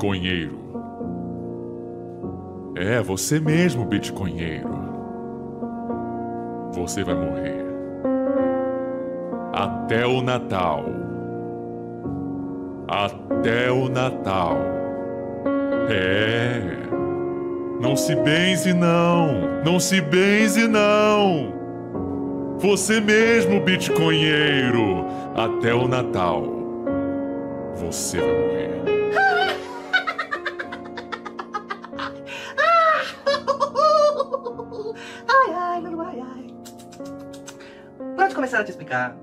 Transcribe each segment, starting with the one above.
Bitcoinheiro. É, você mesmo, Bitcoinheiro. Você vai morrer. Até o Natal. Até o Natal. É. Não se benze, não. Não se benze, não. Você mesmo, Bitcoinheiro. Até o Natal. Você vai morrer. Começar a te explicar.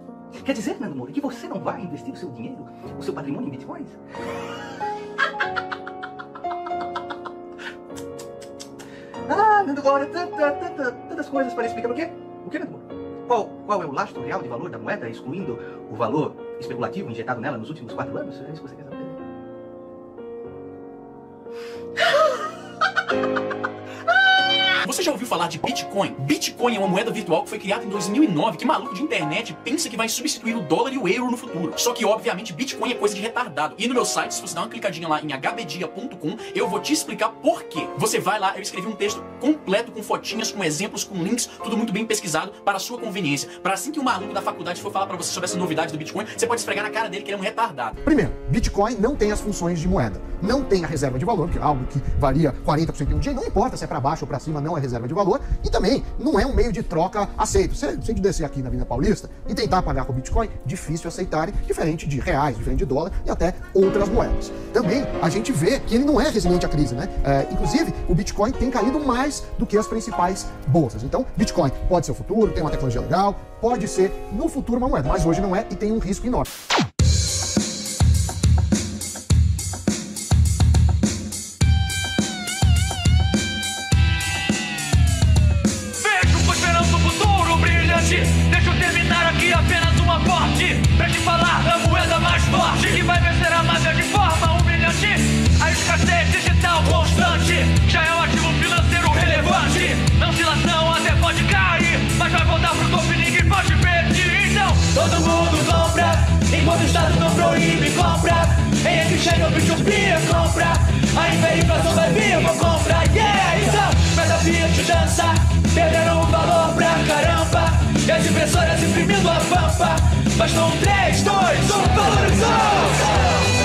Quer dizer, Nando Moura, que você não vai investir o seu dinheiro, o seu patrimônio em bitcoins? Ah, Nando Moura, tanta, tanta, tantas coisas para explicar. O quê? O quê, Nando Moura? Qual, qual é o lastro real de valor da moeda, excluindo o valor especulativo injetado nela nos últimos quatro anos? É isso que você quer saber? Você já ouviu falar de Bitcoin? Bitcoin é uma moeda virtual que foi criada em 2009. Que maluco de internet pensa que vai substituir o dólar e o euro no futuro. Só que, obviamente, Bitcoin é coisa de retardado. E no meu site, se você dar uma clicadinha lá em hbdia.com, eu vou te explicar por quê. Você vai lá, eu escrevi um texto completo com fotinhas, com exemplos, com links, tudo muito bem pesquisado para a sua conveniência. Para assim que o maluco da faculdade for falar para você sobre essa novidade do Bitcoin, você pode esfregar na cara dele que ele é um retardado. Primeiro, Bitcoin não tem as funções de moeda. Não tem a reserva de valor, que é algo que varia 40% em um dia. Não importa se é para baixo ou para cima, não é reserva de valor. E também não é um meio de troca aceito. Se gente descer aqui na Avenida Paulista e tentar pagar com Bitcoin, difícil aceitarem, diferente de reais, diferente de dólar e até outras moedas. Também a gente vê que ele não é resiliente à crise, né? É, inclusive, o Bitcoin tem caído mais do que as principais bolsas. Então, Bitcoin pode ser o futuro, tem uma tecnologia legal, pode ser no futuro uma moeda, mas hoje não é e tem um risco enorme. Estado não proíbe, compra. Em que chega o bicho pia, compra. A hiperinflação vai vir, vou comprar. Yeah, então, mas a Fiat dança. Perderam o valor pra caramba. E as impressoras imprimindo a pampa. Bastou um 3, 2, 1, valorizou!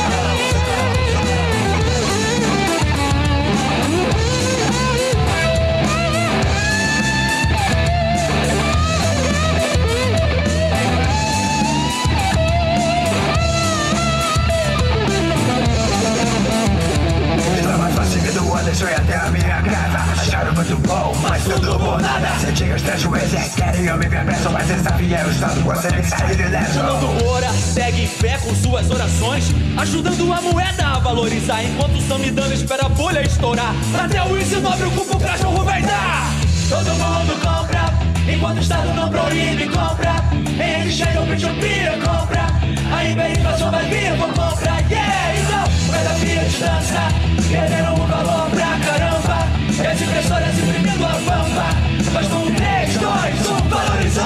E até a minha casa Acharam muito bom, mas tudo por nada Sentinhas das ruas querem eu me ver preso Mas desafiei o Estado, você tem que sair de dentro Nando Moura segue em fé com suas orações, ajudando a moeda a valorizar. Enquanto o Samidana espera a bolha estourar, até o não preocupa, o cachorro vai dar. Todo mundo compra, enquanto o Estado não proíbe, compra. Em que chega o Bitcoin, compra. A hiperinflação vai vir, vou comprar, yeah! Moeda Fiat dança, perderam o valor pra caramba. E as impressoras imprimindo a pampa. Bastou um 3, 2, 1, valorizou!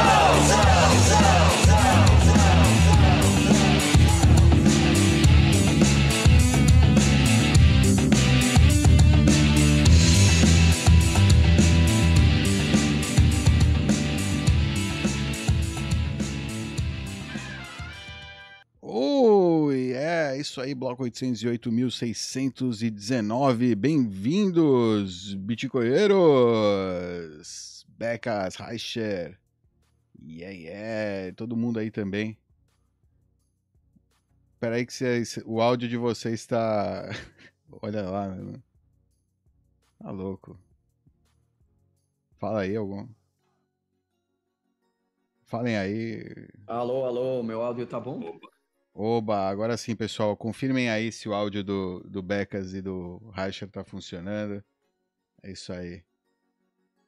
Isso aí, bloco 808.619. Bem-vindos, bitcoinheiros! Becas, Reicher, yeah, yeah, todo mundo aí também. Espera aí que cê- o áudio de vocês está... Olha lá, mano. Tá louco. Fala aí algum. Falem aí. Alô, alô, meu áudio tá bom? Oba, agora sim, pessoal. Confirmem aí se o áudio do, do Becas e do Reicher tá funcionando. É isso aí.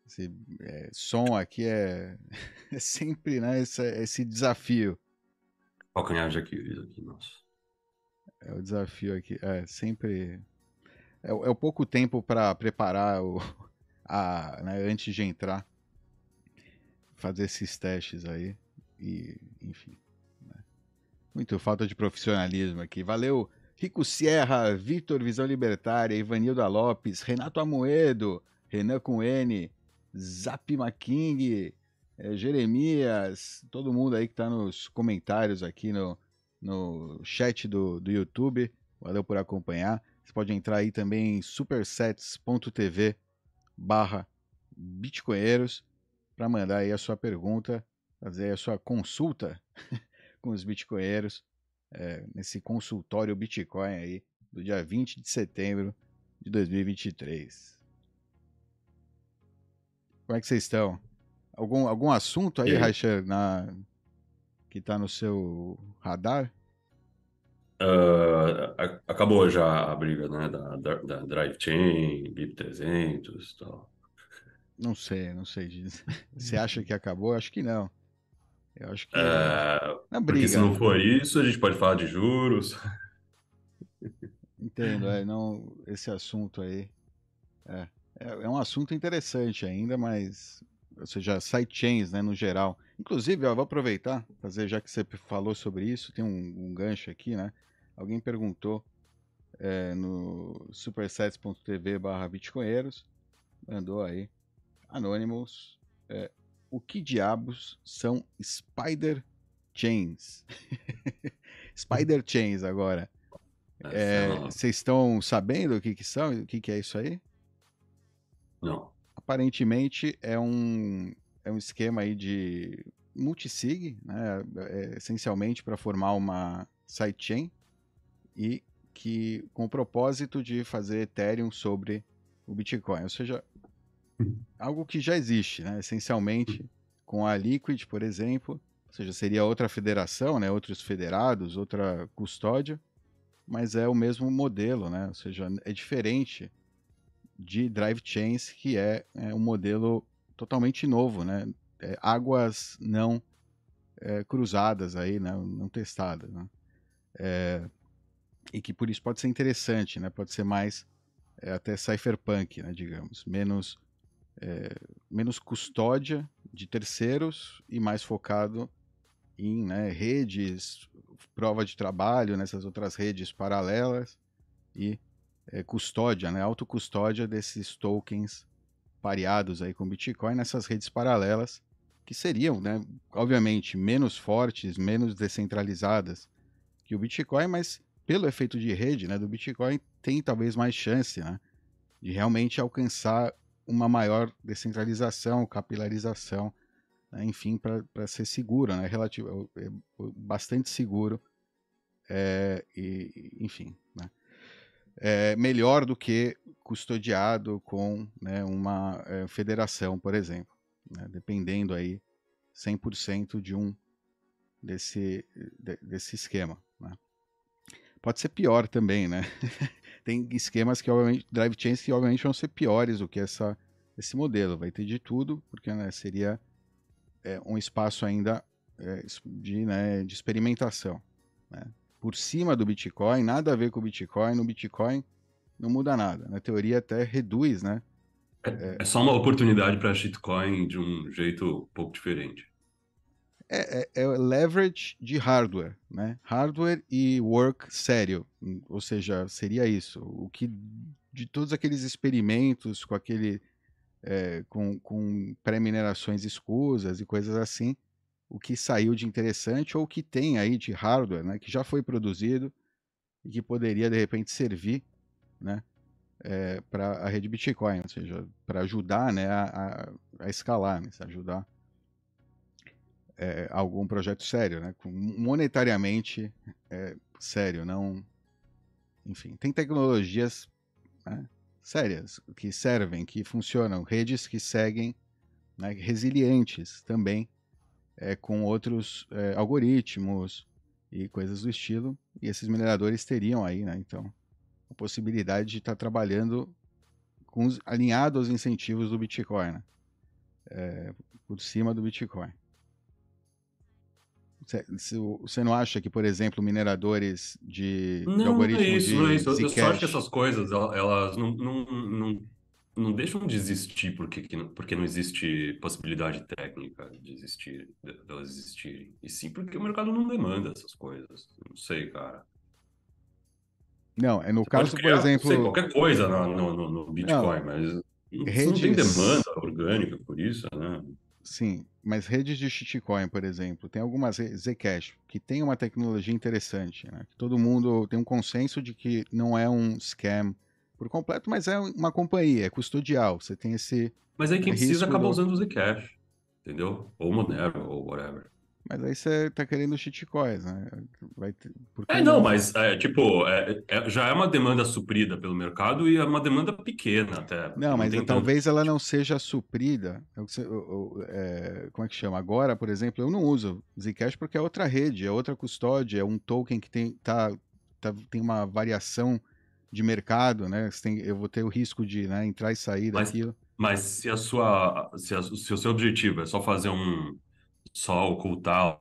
Esse é, som aqui é, é sempre né, esse, esse desafio. Calcanhar de Aquiles aqui, nossa. É o desafio aqui. É sempre. É, é o pouco tempo para preparar o, a, né, antes de entrar. Fazer esses testes aí. E, enfim. Muito falta de profissionalismo aqui. Valeu, Rico Sierra, Vitor Visão Libertária, Ivanilda Lopes, Renato Amoedo, Renan com N, Zap King, eh, Jeremias, todo mundo aí que tá nos comentários aqui no, no chat do, do YouTube. Valeu por acompanhar. Você pode entrar aí também em supersets.tv barra bitcoinheiros para mandar aí a sua pergunta, fazer a sua consulta com os bitcoinheiros é, nesse consultório Bitcoin aí do dia 20 de setembro de 2023. Como é que vocês estão? Algum, algum assunto aí, Raicher, na que está no seu radar? Uh, acabou já a briga, né, da, da, da Drive Chain, BIP300 e tal. Não sei, não sei disso. Você acha que acabou? Acho que não. Eu acho que é, na briga. Porque se não for isso, a gente pode falar de juros. Entendo, é, não, esse assunto aí é, é, é um assunto interessante ainda, mas ou seja, sidechains, né, no geral. Inclusive, ó, vou aproveitar, fazer já que você falou sobre isso, tem um, um gancho aqui, né? Alguém perguntou é, no supersets.tv barra bitcoinheiros, mandou aí, Anonymous, é, o que diabos são Spider Chains? Spider Chains agora. É, vocês estão sabendo o que, que são? O que, que é isso aí? Não. Aparentemente é um, é um esquema aí de multisig, né? É, essencialmente para formar uma sidechain e que com o propósito de fazer Ethereum sobre o Bitcoin. Ou seja, algo que já existe, né? essencialmente com a Liquid, por exemplo, ou seja, seria outra federação, né? outros federados, outra custódia, mas é o mesmo modelo, né? ou seja, é diferente de Drive Chains, que é, é um modelo totalmente novo, né? É, águas não é, cruzadas aí, né? não testadas. Né? É, e que por isso pode ser interessante, né? pode ser mais é, até cypherpunk, né? digamos, menos é, menos custódia de terceiros e mais focado em né, redes, prova de trabalho nessas outras redes paralelas e é, custódia, né, autocustódia desses tokens pareados aí com Bitcoin nessas redes paralelas que seriam, né, obviamente, menos fortes, menos descentralizadas que o Bitcoin, mas pelo efeito de rede né, do Bitcoin tem talvez mais chance né, de realmente alcançar uma maior descentralização, capilarização, né? enfim, para ser seguro, né? Relativo, é, é bastante seguro, é, e, enfim, né? é melhor do que custodiado com né, uma é, federação, por exemplo, né? dependendo aí 100% de um desse, de, desse esquema. Né? Pode ser pior também, né? tem esquemas que, obviamente, drive chains que, obviamente, vão ser piores do que essa, esse modelo. Vai ter de tudo, porque né, seria é, um espaço ainda é, de, né, de experimentação. Né? Por cima do Bitcoin, nada a ver com o Bitcoin. No Bitcoin não muda nada. Na teoria, até reduz, né? É, é só uma oportunidade para shitcoin de um jeito um pouco diferente. É, é, é, leverage de hardware, né? Hardware e work sério, ou seja, seria isso. O que de todos aqueles experimentos com aquele é, com, com pré-minerações escusas e coisas assim, o que saiu de interessante ou o que tem aí de hardware, né? Que já foi produzido e que poderia de repente servir, né? É, para a rede Bitcoin, ou seja, para ajudar, né, a, a, a escalar, né, ajudar é, algum projeto sério, né? monetariamente é, sério, não. Enfim, tem tecnologias né, sérias que servem, que funcionam, redes que seguem, né, resilientes também, é, com outros é, algoritmos e coisas do estilo. E esses mineradores teriam aí, né, então, a possibilidade de estar trabalhando com os, alinhado aos incentivos do Bitcoin, né, é, por cima do Bitcoin. Você não acha que, por exemplo, mineradores de, não, de algoritmos não é isso, de não é isso. Eu só acho que essas coisas, elas não, não, não, não deixam de existir porque, porque não existe possibilidade técnica de existir, delas existirem. E sim porque o mercado não demanda essas coisas. Não sei, cara. Não, é no Você caso, por criar, não sei, exemplo, qualquer coisa no, no- no- Bitcoin, mas você não tem redes- demanda orgânica por isso, né? Sim, mas redes de shitcoin, por exemplo, tem algumas Zcash que tem uma tecnologia interessante, né? Que todo mundo tem um consenso de que não é um scam por completo, mas é uma companhia, é custodial. Você tem esse, Mas aí quem risco precisa acaba do- usando o Zcash, entendeu? Ou Monero, ou whatever. Mas aí você tá querendo shitcoins, né? Vai ter, porque É, não, mas é, tipo, é- é- já é uma demanda suprida pelo mercado e é uma demanda pequena até. Não, mas talvez ela não seja suprida. O- o- é, como é que chama? Agora, por exemplo, eu não uso Zcash porque é outra rede, é outra custódia, é um token que tem, tá, tá- tem uma variação de mercado, né? Tem- eu vou ter o risco de né, entrar e sair Mas- daquilo. Mas se a sua, se, a- se o seu objetivo é só fazer um, só ocultar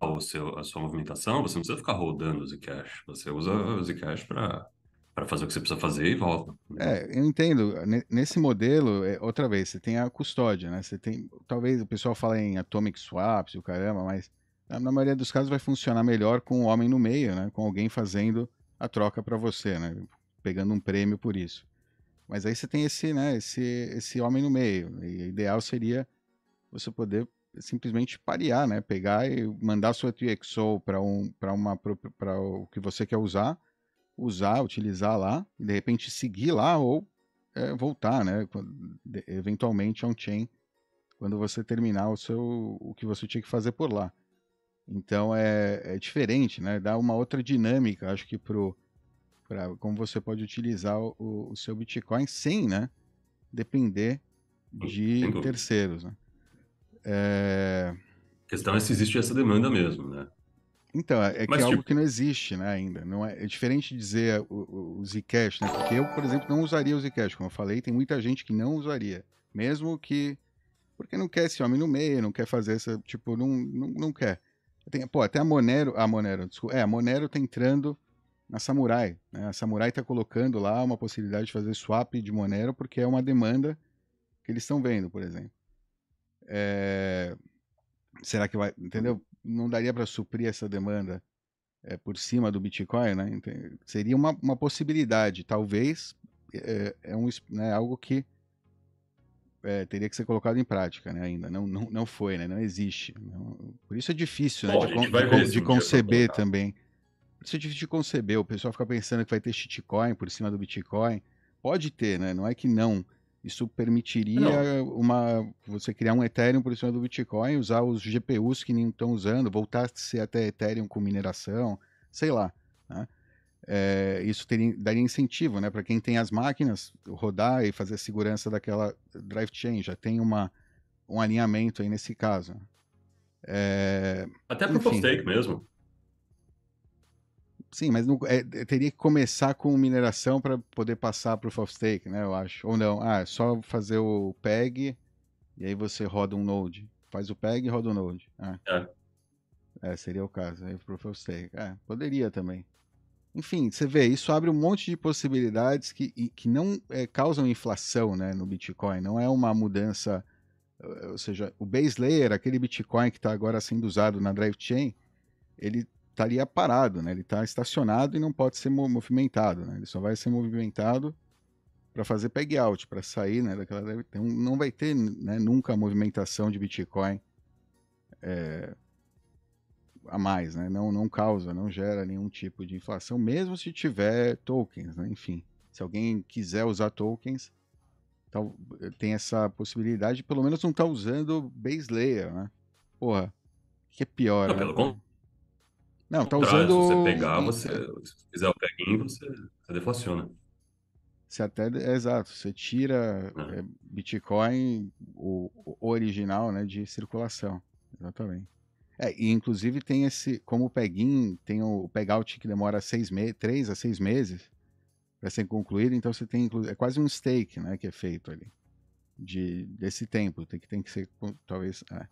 o seu, a sua movimentação, você não precisa ficar rodando o Zcash. Você usa o Zcash para para fazer o que você precisa fazer e volta. É, eu entendo. Ne- Nesse modelo, é, outra vez, você tem a custódia, né? Você tem, talvez o pessoal fala em atomic swaps e o caramba, mas na, maioria dos casos vai funcionar melhor com o homem no meio, né? Com alguém fazendo a troca para você, né? Pegando um prêmio por isso. Mas aí você tem esse, né? Esse, esse homem no meio. E o ideal seria você poder simplesmente parear, né? Pegar e mandar sua TXO para um, uma, para o que você quer usar usar, utilizar lá, e de repente seguir lá ou é, voltar, né? de- Eventualmente on-chain, quando você terminar o seu o que você tinha que fazer por lá. Então é, é diferente, né? Dá uma outra dinâmica, acho que pro para como você pode utilizar o, o seu Bitcoin sem, né? Depender de Sem dúvida. terceiros, né? É, A questão é se existe essa demanda mesmo, né? Então, é é que Mas, é algo tipo- que não existe, né, ainda. Não é, é diferente de dizer o, o, o Zcash, né? Porque eu, por exemplo, não usaria o Zcash, como eu falei, tem muita gente que não usaria. Mesmo que. Porque não quer esse homem no meio, não quer fazer essa. Tipo, não, não, não quer. Tem, pô, até a Monero. A Monero, desculpa. É, a Monero tá entrando na Samurai. Né? A Samurai tá colocando lá uma possibilidade de fazer swap de Monero, porque é uma demanda que eles estão vendo, por exemplo. É, Será que vai. Entendeu? Não daria para suprir essa demanda é, por cima do Bitcoin, né? Seria uma, uma possibilidade. Talvez é, é um, né, algo que é, teria que ser colocado em prática, né? Ainda não, não, não foi, né? Não existe. Não- por isso é difícil, né? Bom, de, con- de de conceber também. Por isso é difícil de conceber. O pessoal fica pensando que vai ter shitcoin por cima do Bitcoin. Pode ter, né? Não é que não. Isso permitiria uma você criar um Ethereum por cima do Bitcoin, usar os GPUs que nem estão usando, voltar a ser até Ethereum com mineração, sei lá. né? É, isso teria, daria incentivo, né, para quem tem as máquinas rodar e fazer a segurança daquela drive chain. Já tem uma, um alinhamento aí nesse caso. É, Até of Enfim. stake mesmo. Sim, mas não- é, é, teria que começar com mineração para poder passar para o of stake, né? Eu acho. Ou não. Ah, é só fazer o PEG e aí você roda um node. Faz o PEG e roda o node. Ah. É. É, seria o caso. Aí Proof of Stake. É, poderia também. Enfim, você vê, isso abre um monte de possibilidades que, que não é, causam inflação né, no Bitcoin. Não é uma mudança. Ou seja, o base layer, aquele Bitcoin que está agora sendo usado na Drive Chain, ele estaria parado, né? Ele está estacionado e não pode ser mo- movimentado, né? Ele só vai ser movimentado para fazer peg out, para sair, né? Daquela então, não vai ter, né, nunca movimentação de Bitcoin é, a mais, né? Não, não causa, não gera nenhum tipo de inflação, mesmo se tiver tokens, né? Enfim, se alguém quiser usar tokens, tal, tem essa possibilidade, pelo menos não está usando base layer, né? Porra, que é pior, Não, né? pelo Não, tá se usando. você pegar, você, se fizer o peguinho, você, você deflaciona. Você até, é, exato, você tira É. é, Bitcoin, o, o original, né, de circulação. Exatamente. É, e inclusive tem esse, como o Pegin tem o Pegout que demora seis meses, três a seis meses para ser concluído, então você tem, é quase um stake, né, que é feito ali, de, desse tempo, tem que, tem que ser, talvez, é.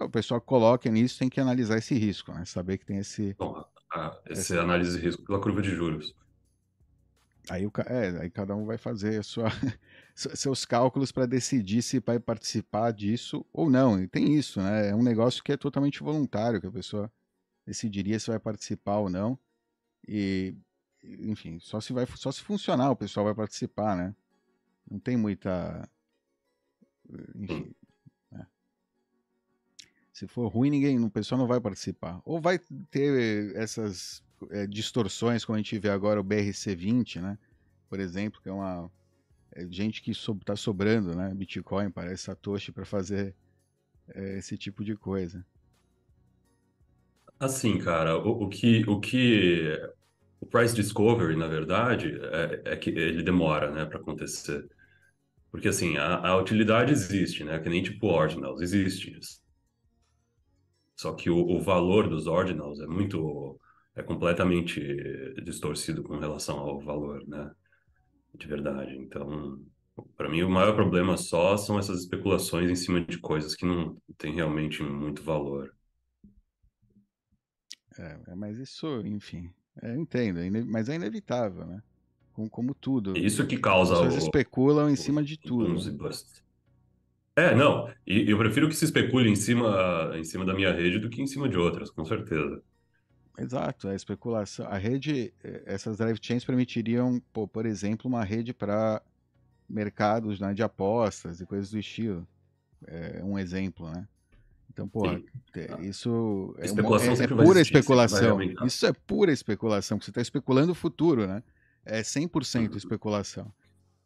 O pessoal que coloca nisso tem que analisar esse risco, né, saber que tem esse, Bom, a, a análise de risco pela curva de juros. Aí, o, é, aí cada um vai fazer sua, se- seus cálculos para decidir se vai participar disso ou não. E tem isso, né? É um negócio que é totalmente voluntário, que a pessoa decidiria se vai participar ou não. E enfim, só se vai, só se funcionar, o pessoal vai participar, né? Não tem muita, enfim, né? Se for ruim, ninguém, o pessoal não vai participar. Ou vai ter essas é, distorções, como a gente vê agora o BRC20, né? Por exemplo, que é uma é gente que está so, tá sobrando, né? Bitcoin, parece Satoshi para fazer é, esse tipo de coisa. Assim, cara, o, o que o que o price discovery, na verdade, é, é que ele demora, né, para acontecer. Porque assim, a, a, utilidade existe, né? Que nem tipo ordinals, existe. Só que o, o valor dos ordinals é muito é completamente distorcido com relação ao valor, né? De verdade. Então, para mim, o maior problema só são essas especulações em cima de coisas que não têm realmente muito valor. É, é mas isso, enfim, é, entendo, é mas é inevitável, né? Como, como tudo. Isso que causa. As pessoas o, especulam em o, cima de tudo. É, não. E eu prefiro que se especule em cima, em cima da minha rede do que em cima de outras, com certeza. Exato, a especulação. A rede, eh, essas drive chains permitiriam, pô, por exemplo, uma rede para mercados né, de apostas e coisas do estilo. É um exemplo, né? Então, pô, isso é, uma, é, é pura especulação. Isso é pura especulação, porque você está especulando o futuro, né? É 100% uhum. especulação.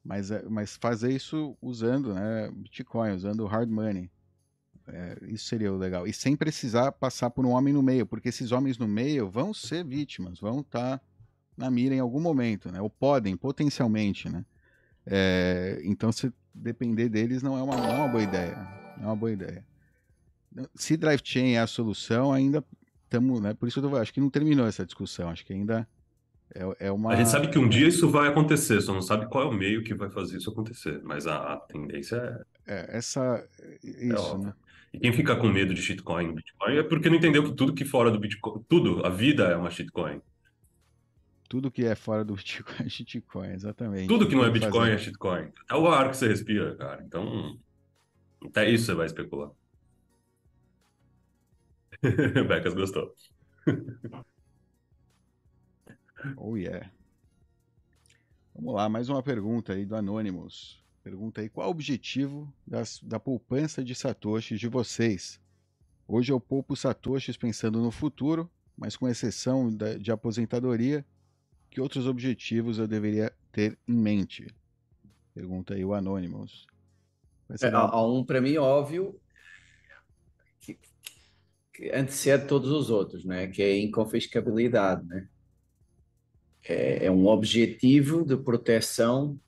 Mas, é, mas fazer isso usando né, Bitcoin, usando hard money. É, isso seria o legal. E sem precisar passar por um homem no meio, porque esses homens no meio vão ser vítimas, vão estar tá na mira em algum momento, né? Ou podem, potencialmente, né? É, então, se depender deles não é uma, não é uma boa ideia. Não é uma boa ideia. Se drive chain é a solução, ainda estamos, né? Por isso eu tô, acho que não terminou essa discussão. Acho que ainda é, é uma. A gente sabe que um dia isso vai acontecer, só não sabe qual é o meio que vai fazer isso acontecer. Mas a, a tendência é. É, essa. Isso, é né? E quem fica com medo de shitcoin Bitcoin é porque não entendeu que tudo que fora do Bitcoin, tudo, a vida é uma shitcoin. Tudo que é fora do Bitcoin é shitcoin, exatamente. Tudo que não é Bitcoin fazer. é shitcoin. É o ar que você respira, cara. Então, até isso você vai especular. Becas gostou. oh yeah. Vamos lá, mais uma pergunta aí do Anonymous. Pergunta aí, qual o objetivo das, da poupança de satoshis de vocês? Hoje eu poupo satoshis pensando no futuro, mas com exceção da, de aposentadoria, que outros objetivos eu deveria ter em mente? Pergunta aí o Anonymous. É, há um para mim óbvio que, que antecede todos os outros, né? que é a inconfiscabilidade. Né? É, é um objetivo de proteção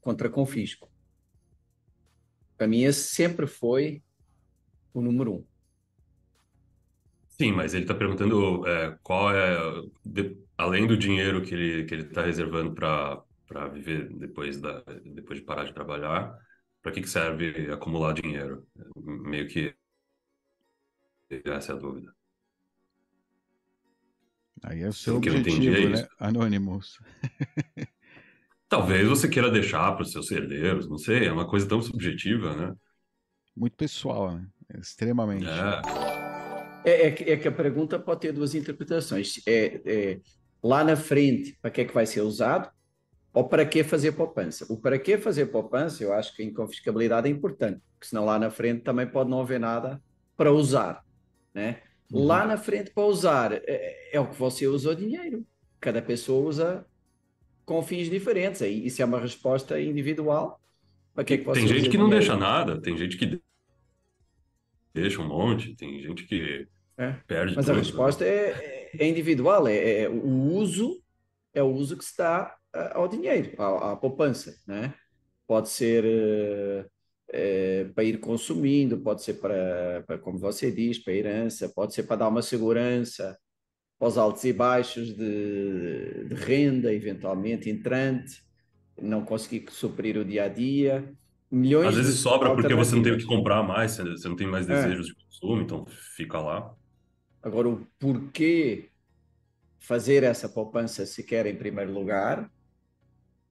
contra confisco. Para mim, esse sempre foi o número um. Sim, mas ele está perguntando é, qual é, de, além do dinheiro que ele que ele está reservando para viver depois da depois de parar de trabalhar, para que, que serve acumular dinheiro? Meio que essa é a dúvida. Aí é o seu objetivo, é né? Anonymous. Talvez você queira deixar para os seus herdeiros, não sei, é uma coisa tão subjetiva, né? Muito pessoal, né? Extremamente. É. É, é, que, é que a pergunta pode ter duas interpretações. É, é, lá na frente, para que é que vai ser usado? Ou para que fazer poupança? O para que fazer poupança, eu acho que a inconfiscabilidade é importante, porque senão lá na frente também pode não haver nada para usar, né? Uhum. Lá na frente para usar é, é o que você usa o dinheiro. Cada pessoa usa com fins diferentes. Aí isso é uma resposta individual. Para que é que tem gente que não deixa nada, tem gente que deixa um monte, tem gente que é. perde. Mas tudo, a resposta né? é, é, individual, é, é, o uso é o uso que se dá ao dinheiro, à, à poupança, né? Pode ser é, para ir consumindo, pode ser para, para, como você diz, para herança, pode ser para dar uma segurança, para os altos e baixos de, de renda, eventualmente entrante, não conseguir suprir o dia a dia. Milhões Às vezes sobra porque você não tem que comprar mais, você não tem mais é. desejos é. de consumo, então fica lá. Agora, o porquê fazer essa poupança sequer em primeiro lugar,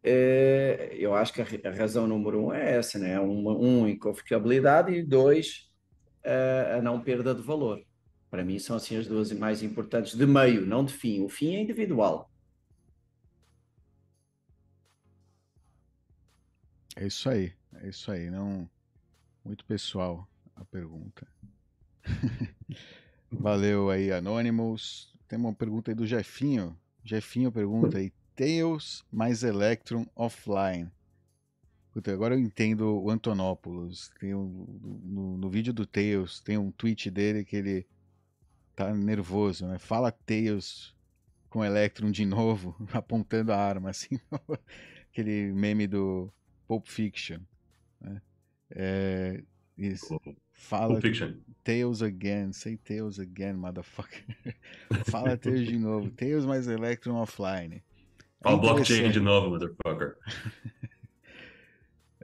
é, eu acho que a, razão número um é essa, né? Um, inconficabilidade e dois, a, a não perda de valor. Para mim são assim as duas mais importantes, de meio, não de fim. O fim é individual. É isso aí, é isso aí. Não muito pessoal a pergunta. Valeu aí, Anonymous. Tem uma pergunta aí do Jefinho. Jefinho pergunta aí: Tails mais Electron offline. Puta, agora eu entendo o Antonopoulos. Tem um, no, no vídeo do Tails, tem um tweet dele que ele tá nervoso, né? Fala Tails com Electron de novo, apontando a arma, assim. Aquele meme do Pulp Fiction. Né? É, isso. Fala Tails again, say Tails again, motherfucker. Fala Tails de novo. Tails mais Electron offline. Fala é blockchain de novo, motherfucker.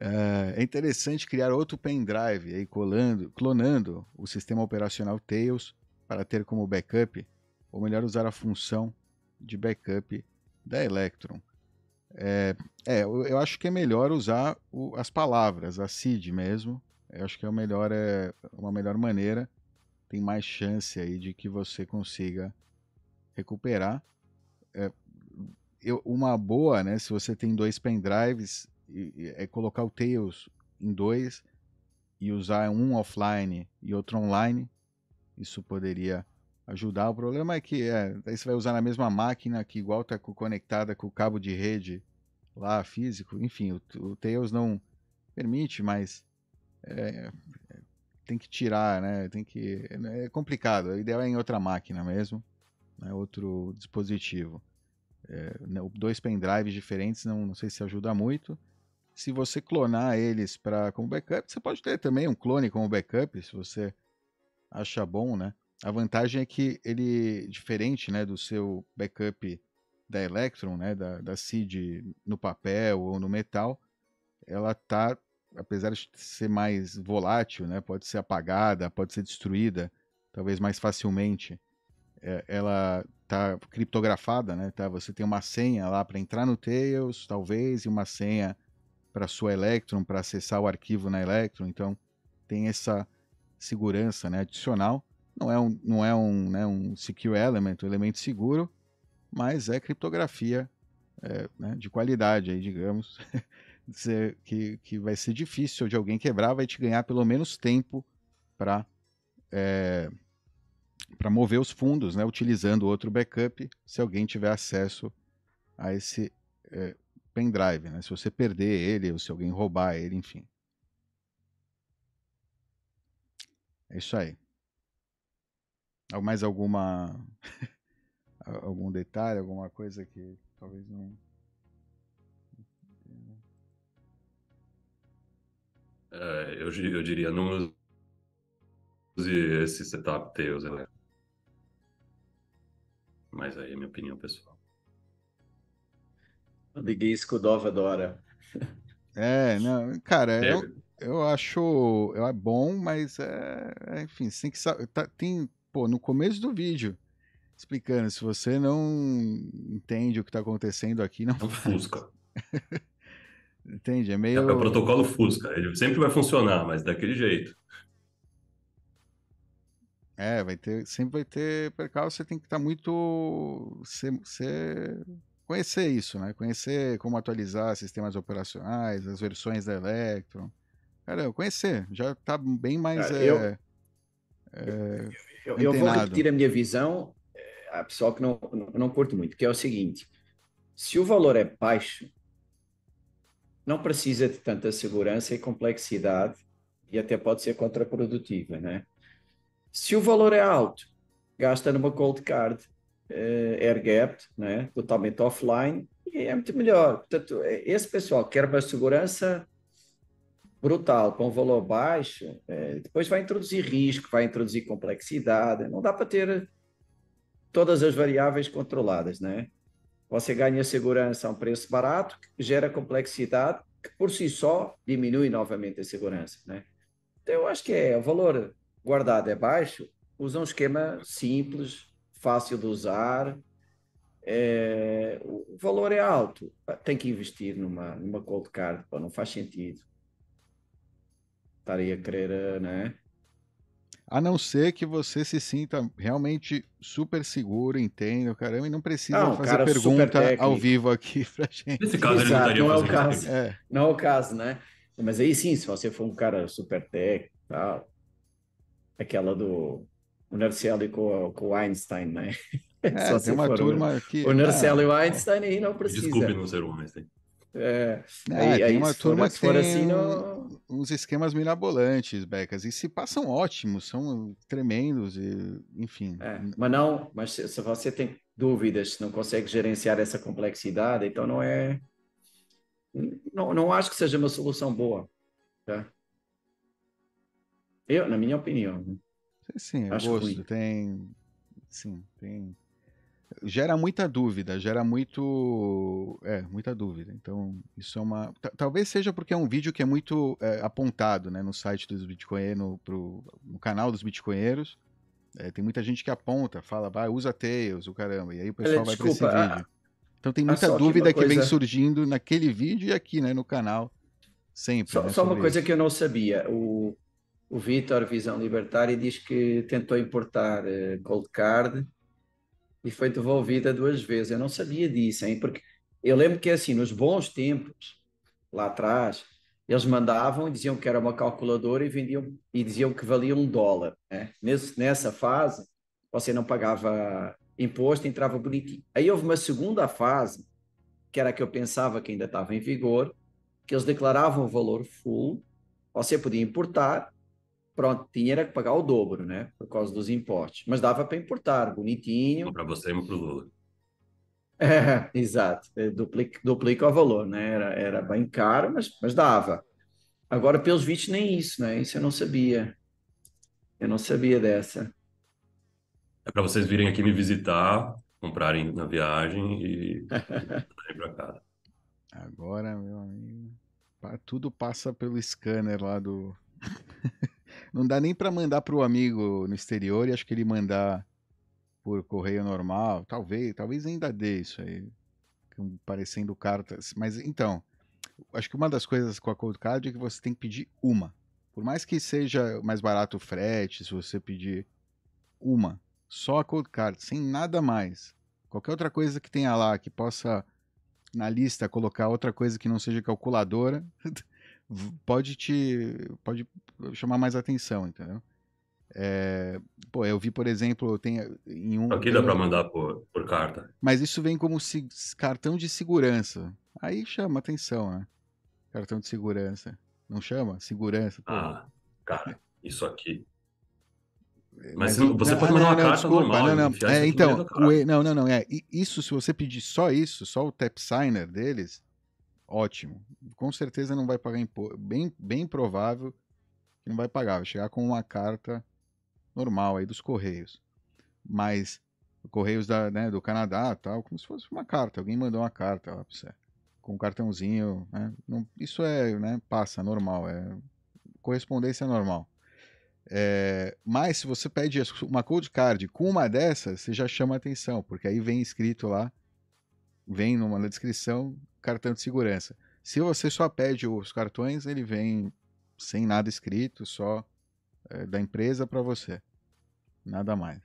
É, é interessante criar outro pendrive aí colando, clonando o sistema operacional Tails para ter como backup, ou melhor, usar a função de backup da Electron. É, é eu, acho que é melhor usar o, as palavras, a seed mesmo. Eu acho que é, o melhor, é uma melhor maneira. Tem mais chance aí de que você consiga recuperar. É, eu, uma boa, né? Se você tem dois pendrives, é colocar o Tails em dois e usar um offline e outro online. Isso poderia ajudar. O problema é que é, você vai usar na mesma máquina que igual está conectada com o cabo de rede lá físico. Enfim, o, o Tails não permite, mas é, tem que tirar, né? Tem que é complicado. O ideal é em outra máquina mesmo, né? outro dispositivo. É, né, dois pendrives diferentes não, não sei se ajuda muito se você clonar eles para como backup, você pode ter também um clone como backup, se você acha bom, né? A vantagem é que ele, diferente né, do seu backup da Electron, né, da, da seed no papel ou no metal, ela tá, apesar de ser mais volátil, né, pode ser apagada, pode ser destruída, talvez mais facilmente. É, ela tá criptografada, né? Tá? Você tem uma senha lá para entrar no Tails, talvez, e uma senha para sua Electron, para acessar o arquivo na Electron. Então, tem essa segurança né, adicional. Não é um, não é um, né, um secure element, um elemento seguro, mas é criptografia é, né, de qualidade, aí, digamos, que, que vai ser difícil de alguém quebrar, vai te ganhar pelo menos tempo para é, para mover os fundos, né, utilizando outro backup, se alguém tiver acesso a esse é, pendrive, né? Se você perder ele ou se alguém roubar ele, enfim. É isso aí. Mais alguma algum detalhe, alguma coisa que talvez não é, eu, eu diria não use esse setup Tails, né? Mas aí é minha opinião pessoal. Ninguém escudova adora. É, não, cara, é. eu, eu acho é bom, mas é, é enfim, você tem que saber. Tá, tem, pô, no começo do vídeo, explicando, se você não entende o que está acontecendo aqui, não. É um Fusca. Entende? É meio. É o protocolo Fusca. Ele sempre vai funcionar, mas daquele jeito. É, vai ter, sempre vai ter percalço, você tem que estar tá muito. Ser, ser conhecer isso, né? Conhecer como atualizar sistemas operacionais, as versões da Electron. Cara, conhecer, já está bem mais. Cara, eu, é, eu, eu, vou repetir a minha visão, eh, a pessoal que não, não curto muito, que é o seguinte: se o valor é baixo, não precisa de tanta segurança e complexidade, e até pode ser contraprodutiva, né? Se o valor é alto, gasta numa cold card uh, air gapped, né? totalmente offline, e é muito melhor. Portanto, é, esse pessoal quer uma segurança brutal, com um valor baixo, é, depois vai introduzir risco, vai introduzir complexidade, não dá para ter todas as variáveis controladas, né? Você ganha segurança a um preço barato, que gera complexidade, que por si só diminui novamente a segurança, né? Então, eu acho que é, o valor guardado é baixo, usa um esquema simples, fácil de usar, é, o valor é alto, tem que investir numa, numa cold card, pô, não faz sentido. Estaria a querer, né? A não ser que você se sinta realmente super seguro, entenda, caramba, e não precisa Não, fazer pergunta ao vivo aqui pra gente. Nesse caso, ele não Exato, estaria não é o caso. É, Não é o caso, né? Mas aí sim, se você for um cara super técnico, tal, aquela do o Narciso com, o- com o Einstein, né? é, Só tem uma for o- turma que. O Narciso ah, e o Einstein aí não precisa. Desculpe não ser mas tem. É, É, Aí- tem aí, uma for- turma se que for tem assim, não- uns esquemas mirabolantes, Becas, e se passam ótimos, são tremendos, e, enfim. É, mas não, mas se, se você tem dúvidas, se não consegue gerenciar essa complexidade, então não é. Não, não acho que seja uma solução boa. Tá? Eu, na minha opinião. né? Sim, eu Acho gosto. ruim. Tem. Sim, tem. Gera muita dúvida, gera muito. É, muita dúvida. Então, isso é uma. ta- Talvez seja porque é um vídeo que é muito é, apontado, né, no site dos Bitcoinheiros, no, pro- no canal dos Bitcoinheiros. É, tem muita gente que aponta, fala, vai, usa Tails, o caramba. E aí o pessoal Olha, vai para esse ah, vídeo. Então tem ah, muita só que dúvida uma que vem coisa- surgindo naquele vídeo e aqui, né, no canal. Sempre. Só, né, só uma sobre coisa isso. que eu não sabia. O, o Vitor, Visão Libertária, diz que tentou importar Cold Card e foi devolvida duas vezes. Eu não sabia disso, hein? Porque eu lembro que, assim, nos bons tempos, lá atrás, eles mandavam e diziam que era uma calculadora e vendiam e diziam que valia um dólar, né? Nesse, nessa fase, você não pagava imposto, entrava bonitinho. Aí houve uma segunda fase, que era a que eu pensava que ainda estava em vigor, que eles declaravam o valor full, você podia importar, pronto, tinha era que pagar o dobro, né? Por causa dos impostos. Mas dava para importar, bonitinho. Para você e para o Lula. É, exato, É, duplica, duplica o valor, né? Era, era bem caro, mas, mas dava. Agora, pelos vistos, nem isso, né? Isso eu não sabia. Eu não sabia dessa. É para vocês virem aqui me visitar, comprarem na viagem e trarem para cá. Agora, meu amigo, tudo passa pelo scanner lá do. Não dá nem pra mandar pro amigo no exterior e acho que ele mandar por correio normal. Talvez, talvez ainda dê isso aí. Parecendo cartas. Mas então, acho que uma das coisas com a Cold Card é que você tem que pedir uma. Por mais que seja mais barato o frete, se você pedir uma, só a Cold Card, sem nada mais. Qualquer outra coisa que tenha lá que possa na lista colocar outra coisa que não seja calculadora, pode te pode chamar mais atenção, entendeu? É, pô, eu vi, por exemplo, eu tenho em um Aqui dá tem- para mandar por, por carta. mas isso vem como se- cartão de segurança. Aí chama atenção, né? Cartão de segurança. Não chama? Segurança. pô. Ah, cara, isso aqui. Mas Mas você, não, pode ah, mandar não, uma não, carta desculpa, normal não, não. É, então, o não, não, não, é. Isso, se você pedir só isso, só o tap signer deles, ótimo. Com certeza não vai pagar imposto. Bem, bem provável que não vai pagar. Vai chegar com uma carta normal aí dos Correios. Mas Correios da, né, do Canadá tal, como se fosse uma carta. Alguém mandou uma carta lá pra você. Com um cartãozinho, né? Não- isso é, né, passa, normal. É correspondência normal. É, mas se você pede uma cold card com uma dessas, você já chama atenção, porque aí vem escrito lá, vem numa descrição, cartão de segurança. Se você só pede os cartões, ele vem sem nada escrito, só é, da empresa para você. Nada mais.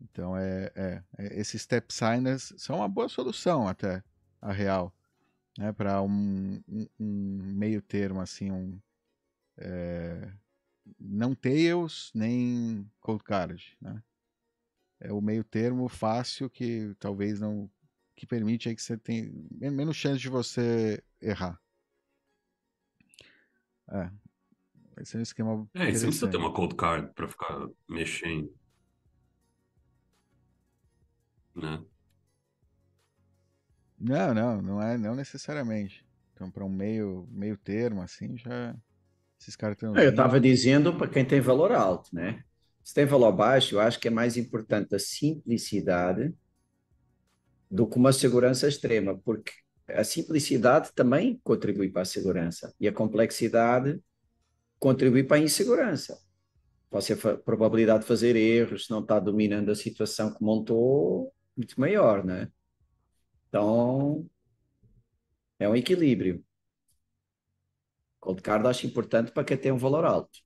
Então é, é, é, esses step signers são uma boa solução até a real, né, para um, um, um meio termo assim, um é, não tails nem cold card, né? É o meio termo fácil que talvez não que permite aí que você tenha men- menos chance de você errar. É, vai ser um esquema É, e você não precisa ter uma cold card para ficar mexendo, né? Não, não, não é, não necessariamente. Então, para um meio meio termo assim, já esses cartões. Eu estava dizendo para quem tem valor alto, né? Se tem valor baixo, eu acho que é mais importante a simplicidade do que uma segurança extrema, porque a simplicidade também contribui para a segurança e a complexidade contribui para a insegurança. Você a probabilidade de fazer erros, se não está dominando a situação que montou, muito maior, né? Então, é um equilíbrio. Cold card acho importante para quem tem um valor alto.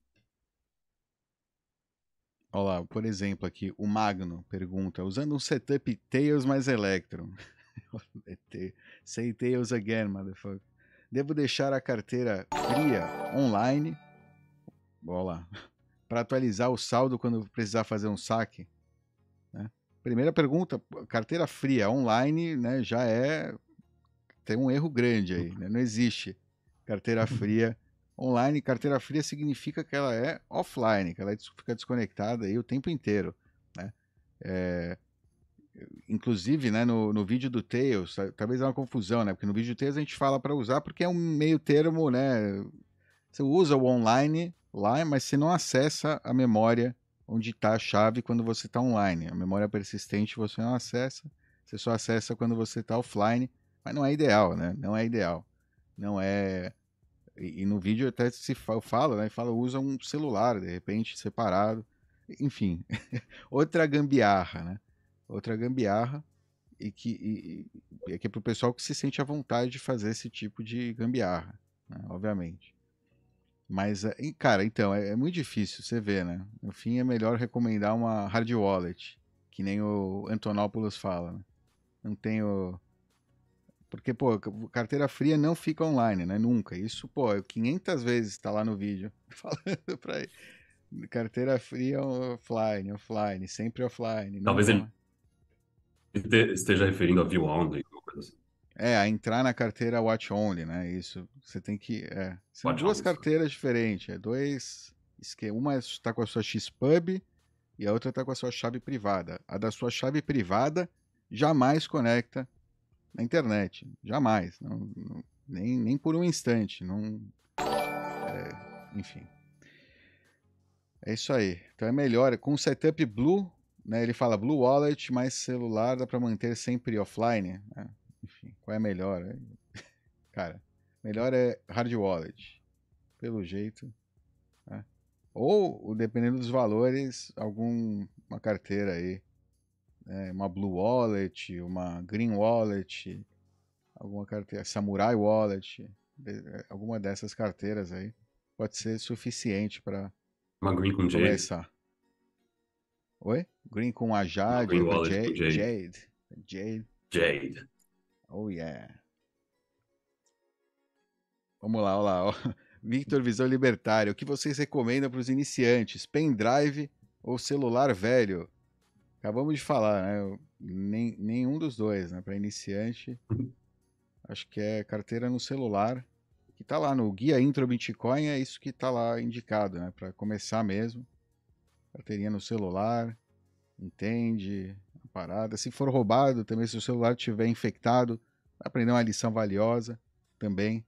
Olha lá, por exemplo, aqui, o Magno pergunta: usando um setup Tails mais Electron. Say Tails again, motherfucker. Devo deixar a carteira fria online. Lá. Para atualizar o saldo quando precisar fazer um saque. Né? Primeira pergunta: carteira fria online né, já é. Tem um erro grande aí. Né? Não existe carteira fria online. Carteira fria significa que ela é offline, que ela fica desconectada aí o tempo inteiro. Né? É, inclusive, né, no, no vídeo do Tails, talvez é uma confusão, né? Porque no vídeo do Tails a gente fala para usar porque é um meio termo, né? Você usa o online lá, mas você não acessa a memória onde está a chave quando você está online. A memória persistente você não acessa, você só acessa quando você está offline, mas não é ideal, né? Não é ideal. Não é e, e, no vídeo até se fala, né? Fala, usa um celular, de repente, separado. Enfim, outra gambiarra, né? Outra gambiarra e que, e, e é que é pro pessoal que se sente à vontade de fazer esse tipo de gambiarra, né? obviamente. Mas, eh, cara, então, é, é, muito difícil, você vê, né? No fim, é melhor recomendar uma hard wallet, que nem o Antonopoulos fala, né? Não tenho porque, pô, carteira fria não fica online, né? Nunca. Isso, pô, 500 vezes tá lá no vídeo falando pra ele. Carteira fria offline, offline, sempre offline. Talvez ele esteja referindo a view only, coisa assim. É, a entrar na carteira watch only, né? Isso. Você tem que. É. São watch duas only. carteiras diferentes. É dois. Uma está com a sua XPub e a outra está com a sua chave privada. A da sua chave privada jamais conecta na internet. Jamais. Não, não, nem, nem por um instante. Não, é, enfim. É isso aí. Então é melhor. Com o setup Blue, né, ele fala Blue Wallet, mas celular dá para manter sempre offline. Né? Enfim, qual é melhor? Cara, melhor é Hard Wallet. Pelo jeito. Né? Ou, dependendo dos valores, alguma carteira aí é, uma Blue Wallet, uma Green Wallet, alguma carteira, Samurai Wallet, alguma dessas carteiras aí pode ser suficiente para com começar. Jade. Oi? Green com a Jade, green wallet Jade, com Jade. Jade. Jade. Jade. Oh yeah. Vamos lá, olha lá. Victor Visão Libertário. O que vocês recomendam para os iniciantes? Pendrive ou celular velho? Acabamos de falar, né? Nem, nenhum dos dois, né? Para iniciante, acho que é carteira no celular, que tá lá no guia Intro Bitcoin, é isso que tá lá indicado, né? Para começar mesmo. Carteirinha no celular, entende a parada. Se for roubado, também se o celular estiver infectado, vai aprender uma lição valiosa também.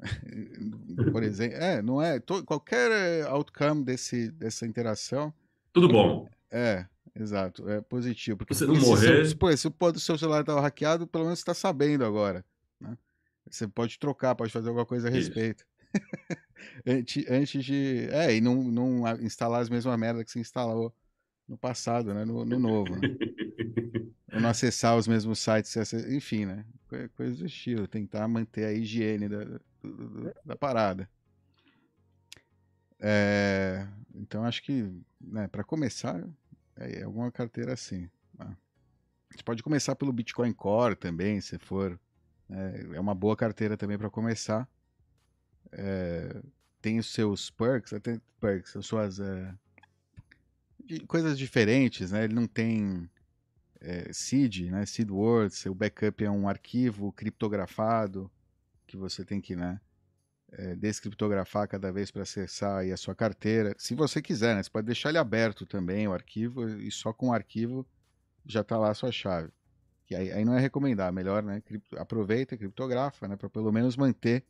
Por exemplo, é, não é qualquer outcome desse, dessa interação. Tudo bom. É, Exato, é positivo. Porque você não morrer. Se, pô, se o seu celular estava hackeado, pelo menos você está sabendo agora. Né? Você pode trocar, pode fazer alguma coisa a respeito. antes, antes de. É, e não, não instalar as mesmas merdas que você instalou no passado, né? No, no novo. Né? não acessar os mesmos sites, enfim, né? Coisa do estilo, tentar manter a higiene da, da, da parada. É, então acho que, né, para começar, é, alguma carteira assim. Né? Você pode começar pelo Bitcoin Core também, se for. É, é uma boa carteira também para começar. É, tem os seus perks, até perks, as suas é, coisas diferentes, né? Ele não tem é, seed, né? Seed words, seu backup é um arquivo criptografado que você tem que, né? É, descriptografar cada vez para acessar aí a sua carteira. Se você quiser, né? Você pode deixar ele aberto também, o arquivo, e só com o arquivo já está lá a sua chave. Que aí, aí não é recomendar, melhor, né? Cripto, aproveita, criptografa, né? Para pelo menos manter,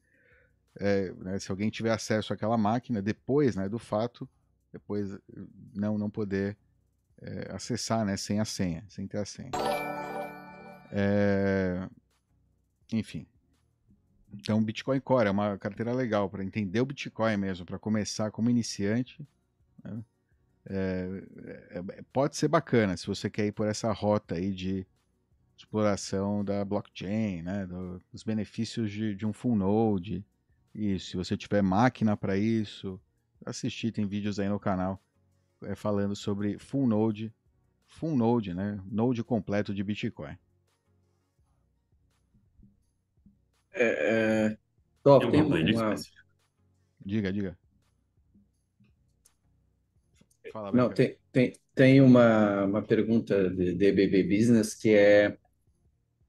é, né, se alguém tiver acesso àquela máquina depois, né? Do fato, depois não não poder é, acessar, né? Sem a senha, sem ter a senha. É... Enfim, então, Bitcoin Core é uma carteira legal para entender o Bitcoin mesmo, para começar como iniciante. Né? É, é, pode ser bacana se você quer ir por essa rota aí de exploração da blockchain, né? Do, dos benefícios de, de um full node. Isso, se você tiver máquina para isso, assistir, tem vídeos aí no canal é, falando sobre full node, full node, né? Node completo de Bitcoin. É, é, top, Tem tem uma playlist uma, específica. Diga, diga. Fala, Não, tem, tem, tem uma, uma pergunta de, de BB Business que é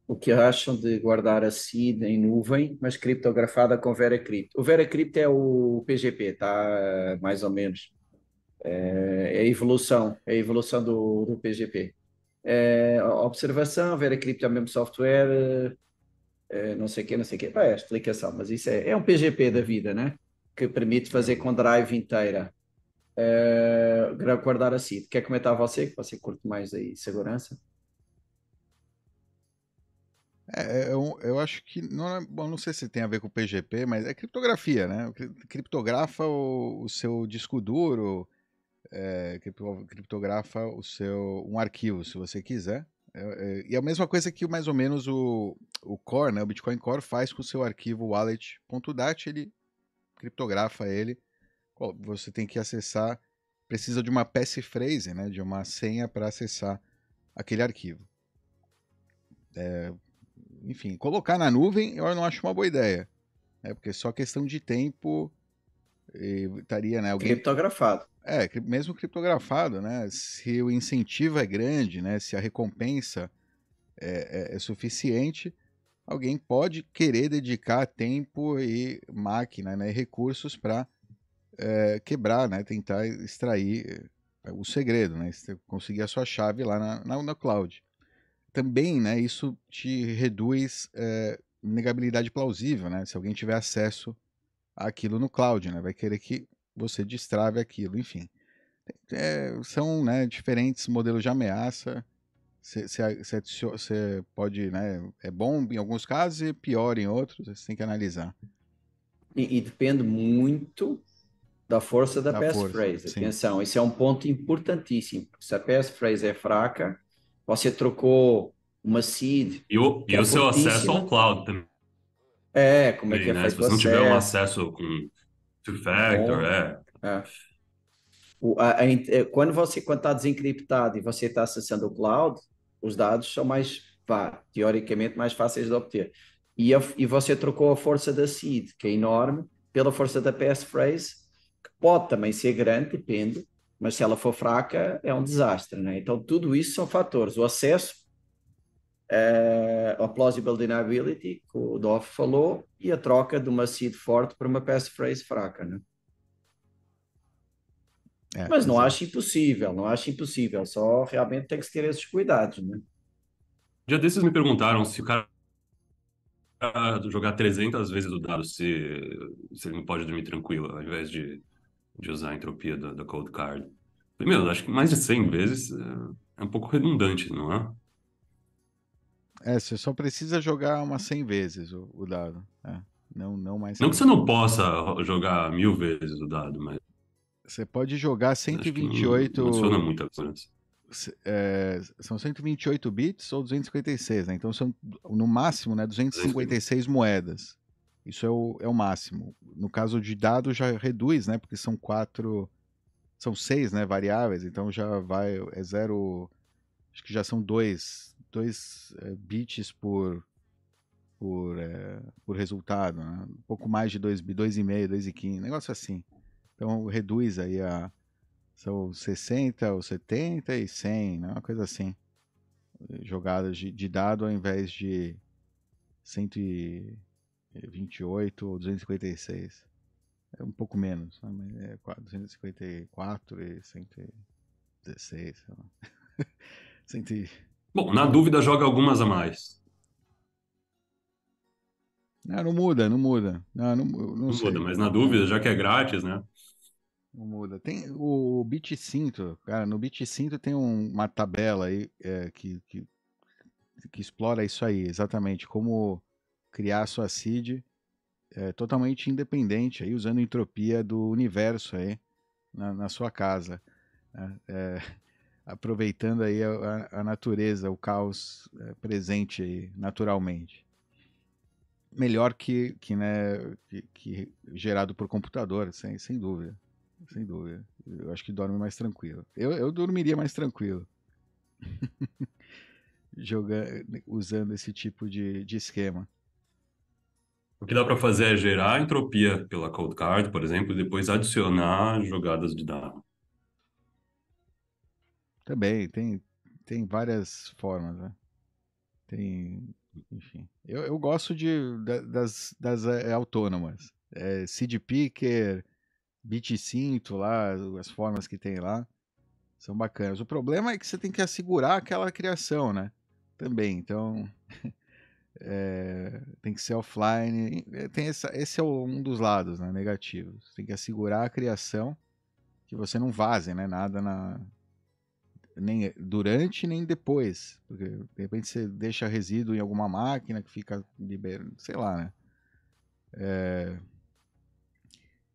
o que acham de guardar a seed em nuvem, mas criptografada com VeraCrypt. O VeraCrypt é o PGP, tá? Mais ou menos. É, é a evolução, é a evolução do, do PGP. É, observação, VeraCrypt é o mesmo software, não sei o quê, não sei o quê. Pá, é a explicação, mas isso é, é um PGP da vida, né? Que permite fazer com drive inteira. É, guardar a seed. Quer comentar você, que você curte mais aí segurança? É, eu, eu acho que não, é- não sei se tem a ver com o PGP, mas é criptografia, né? Cri- Criptografa o, o seu disco duro, é, cripto- criptografa o seu um arquivo, se você quiser. É, é, e é a mesma coisa que mais ou menos o, o Core, né? O Bitcoin Core faz com o seu arquivo wallet.dat, ele criptografa ele. Você tem que acessar, precisa de uma passphrase, né? De uma senha para acessar aquele arquivo. É, enfim, colocar na nuvem eu não acho uma boa ideia. Né? Porque só questão de tempo estaria, né? Alguém, Criptografado. É, mesmo criptografado, né? Se o incentivo é grande, né? Se a recompensa é, é- é suficiente, alguém pode querer dedicar tempo e máquina, né? E recursos para quebrar, né? Tentar extrair é, o segredo, né? Conseguir a sua chave lá na, na, na cloud. Também, né? Isso te reduz é, negabilidade plausível, né? Se alguém tiver acesso àquilo no cloud, né? Vai querer que você destrave aquilo, enfim. É, são né, diferentes modelos de ameaça. Você pode, né? É bom em alguns casos e pior em outros. Você tem que analisar. E, e depende muito da força da, Da passphrase. Atenção, esse é um ponto importantíssimo. Se a passphrase é fraca, você trocou uma seed. E o, e é o seu acesso ao cloud também, É, como é que é né? Se você o não tiver um acesso? acesso com two-factor, Bom. é. É. O- a- a eh, quando você quando está desencriptado e você está acessando o cloud, os dados são mais, vá, teoricamente, mais fáceis de obter. E, a- e você trocou a força da seed, que é enorme, pela força da passphrase, que pode também ser grande, depende, mas se ela for fraca, é um desastre, né? Então, tudo isso são fatores. O acesso, eh, a plausible deniability, que o Dov falou, e a troca de uma seed forte para uma passphrase fraca, né? É, Mas não exato. acho impossível, não acho impossível, só realmente tem que se ter esses cuidados, né? dia desses me perguntaram se o cara jogar 300 vezes o dado, se, se ele não pode dormir tranquilo, ao invés de, de usar a entropia da, da cold card. Primeiro, acho que mais de 100 vezes é, é um pouco redundante, não é? É, você só precisa jogar umas 100 vezes o, o dado. É, não, não mais. Não que você não possa jogar mil vezes o dado, mas Você pode jogar acho que não, 128. não adiciona muita coisa. é, são 128 bits ou 256, né? Então são no máximo, né, 256 moedas. Isso é o, é o máximo. No caso de dado já reduz, né? Porque são quatro, são seis, né, variáveis. Então já vai é zero, acho que já são dois, dois é, bits por por, é, por resultado, né? Um pouco mais de 2 dois, 2,5, 2,15, negócio assim. Então reduz aí a são 60 ou 70 e 100, né? uma coisa assim. Jogadas de, de dado ao invés de 128 ou 256. É um pouco menos, né? Mas é qua- 254 e 116, sei lá. 100 Bom, na dúvida, joga algumas a mais. Não, não muda, não muda. Não, não, não Não muda, mas na dúvida, já que é grátis, né? Não muda. Tem o BitCinto, cara, no BitCinto tem um- uma tabela aí é, que, que, que explora isso aí, exatamente, como criar a sua seed é, totalmente independente, aí, usando entropia do universo aí na, na sua casa. né? É, aproveitando aí a, a- natureza, o caos é, presente aí, naturalmente. Melhor que, que, né, que, que gerado por computador, sem, sem dúvida. Sem dúvida. Eu acho que dorme mais tranquilo. Eu, eu dormiria mais tranquilo. Jogando, usando esse tipo de, de esquema. O que dá para fazer é gerar entropia pela cold card, por exemplo, e depois adicionar jogadas de dado. Também, tem, tem várias formas, né? Tem, enfim. Eu, eu gosto de, da- das, das é, autônomas. É, Seed Picker, Bit Cinto lá, as formas que tem lá, são bacanas. O problema é que você tem que assegurar aquela criação, né? Também, então... é, tem que ser offline. e- Tem essa, esse é um dos lados né, negativos. Tem que assegurar a criação, que você não vaze né, nada na, nem durante nem depois. Porque de repente você deixa resíduo em alguma máquina que fica liberando, sei lá, né? É...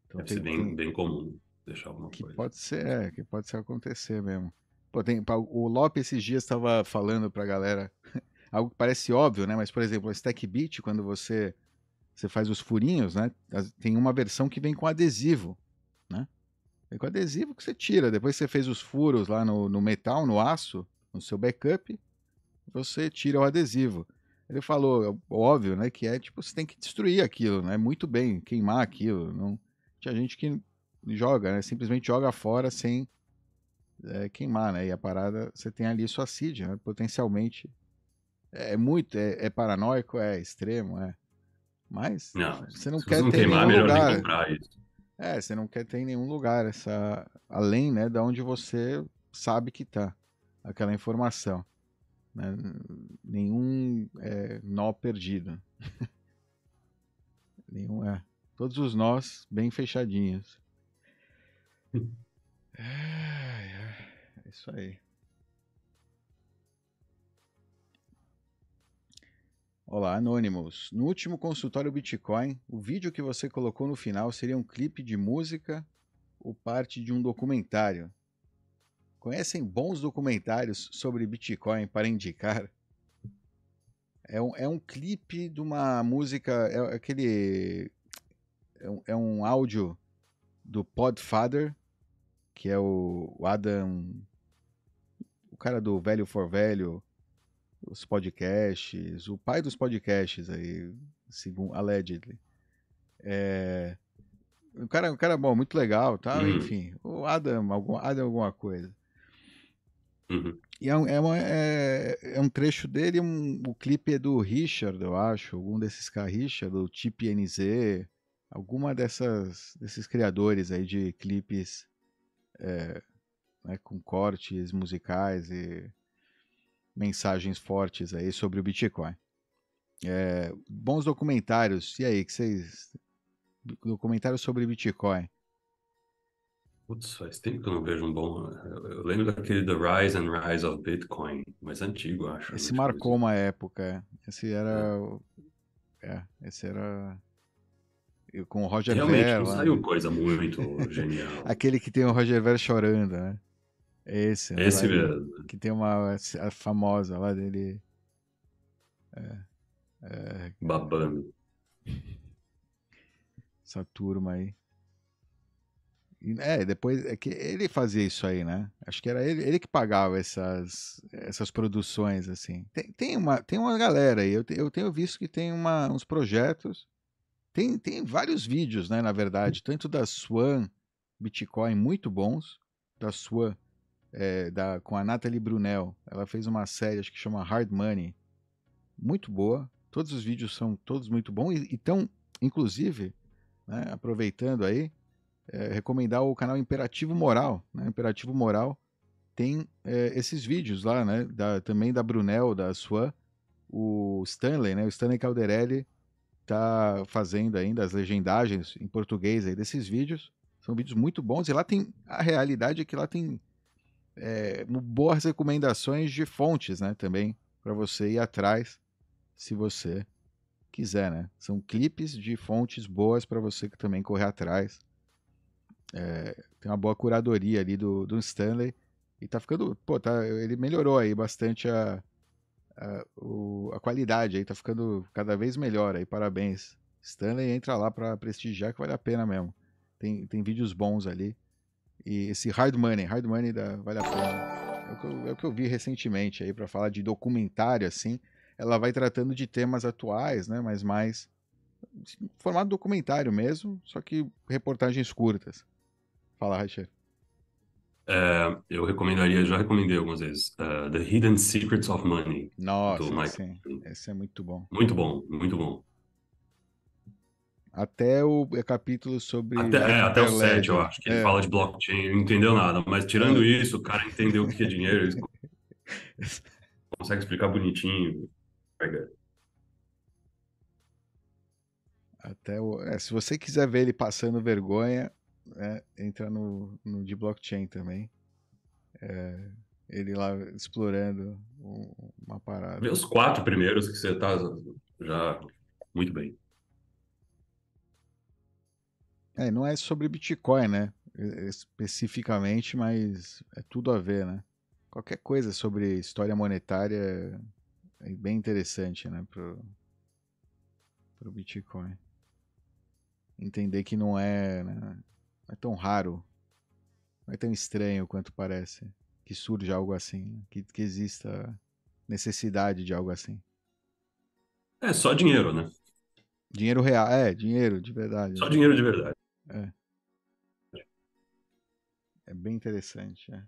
Então Deve ser bem, tem- bem comum deixar alguma que coisa. pode ser, é, que pode ser acontecer mesmo. Pô, tem, o Lopes esses dias estava falando pra galera algo que parece óbvio, né? Mas, por exemplo, a Stack Beat, quando você, você faz os furinhos, né? Tem uma versão que vem com adesivo? Vem com adesivo que você tira. Depois que você fez os furos lá no, no metal, no aço, no seu backup, você tira o adesivo. Ele falou, óbvio, né? Que é tipo, você tem que destruir aquilo, né? Muito bem, queimar aquilo. Não... Tinha gente que joga, né? Simplesmente joga fora sem é, queimar, né? E a parada, você tem ali sua seed, né? Potencialmente. É muito, é, é paranoico, é extremo, é. Mas Não, você não se quer não ter queimar, nenhum melhor nem lugar. comprar isso. É, você não quer ter em nenhum lugar essa. Além, né, da onde você sabe que tá aquela informação. né? Nenhum é, nó perdido. nenhum é. Todos os nós bem fechadinhos. Ai, É isso aí. Olá, Anonymous. No último consultório Bitcoin, o vídeo que você colocou no final seria um clipe de música ou parte de um documentário. Conhecem bons documentários sobre Bitcoin para indicar? É um, é um clipe de uma música, é aquele. É um, é um áudio do Podfather, que é o, o Adam. O cara do Velho for Velho, os podcasts, o pai dos podcasts aí, segundo allegedly. É, um cara, um cara bom, muito legal, tá? Uhum. Enfim, o Adam, algum, Adam alguma coisa. Uhum. E é um, é, uma- é- é um trecho dele, um- o clipe é do Richard, eu acho, algum desses caras, Richard, do Tip NZ, alguma dessas desses criadores aí de clipes é, né, com cortes musicais e mensagens fortes aí sobre o Bitcoin. É, bons documentários, e aí, que vocês. Documentários sobre Bitcoin. Putz, faz tempo que eu não vejo um bom. Eu, eu lembro daquele The Rise and Rise of Bitcoin, mais antigo, eu acho. Esse marcou uma época. é. Esse era. o- É, esse era. e Com o Roger Realmente, Ver não lá, saiu coisa muito genial. Aquele que tem o Roger Ver chorando, né? Esse, né? Esse mesmo. Que tem uma a famosa lá dele. É, é, Babando. essa turma aí. É, depois é que ele fazia isso aí, né? Acho que era ele, ele que pagava essas, essas produções, assim. Tem, tem, uma, tem uma galera aí, eu, eu tenho visto que tem uma, uns projetos. Tem, tem vários vídeos, né, na verdade, tanto da Swan Bitcoin muito bons, da Swan, é, da, com a Nathalie Brunel. Ela fez uma série, acho que chama Hard Money, muito boa. Todos os vídeos são todos muito bons e estão, inclusive, né, aproveitando aí, é, recomendar o canal Imperativo Moral. Né? Imperativo Moral tem é, esses vídeos lá, né? Da, também da Brunel, da Swan, o Stanley, né? O Stanley Calderelli tá fazendo ainda as legendagens em português aí desses vídeos. São vídeos muito bons e lá tem a realidade é que lá tem é, boas recomendações de fontes, né? Também para você ir atrás, se você quiser, né? São clipes de fontes boas para você que também correr atrás. É, tem uma boa curadoria ali do, do Stanley e tá ficando, pô, tá, ele melhorou aí bastante a, a, o- a qualidade aí, tá ficando cada vez melhor aí, parabéns. Stanley entra lá para prestigiar que vale a pena mesmo. Tem, tem vídeos bons ali E esse Hard Money, Hard Money da, vale a pena. É o, que eu, é o que eu vi recentemente aí para falar de documentário assim. Ela vai tratando de temas atuais, né, mas mais formato documentário mesmo, só que reportagens curtas. Fala, Rachel. É, eu recomendaria, já recomendei algumas vezes, uh, The Hidden Secrets of Money, do Nossa, Michael. sim. Esse é muito bom. Muito bom, muito bom. Até o é, capítulo sobre. Até, é, até o 7, eu acho, que ele É. fala de blockchain, não entendeu nada, mas tirando isso, o cara entendeu o que é dinheiro, ele consegue explicar bonitinho. Até o... é, se você quiser ver ele passando vergonha, é, entra no, no de blockchain também. É, ele lá explorando um- uma parada. Vê os quatro primeiros que você tá já muito bem. É, não é sobre Bitcoin, né? É, Especificamente, mas é tudo a ver, né? Qualquer coisa sobre história monetária é bem interessante, né? Pro, pro Bitcoin. Entender que não é, né? não é tão raro, não é tão estranho quanto parece que surge algo assim, né? que, que exista necessidade de algo assim. É só dinheiro, né? Dinheiro real, é, dinheiro de verdade. Só né? dinheiro de verdade. É bem interessante. É.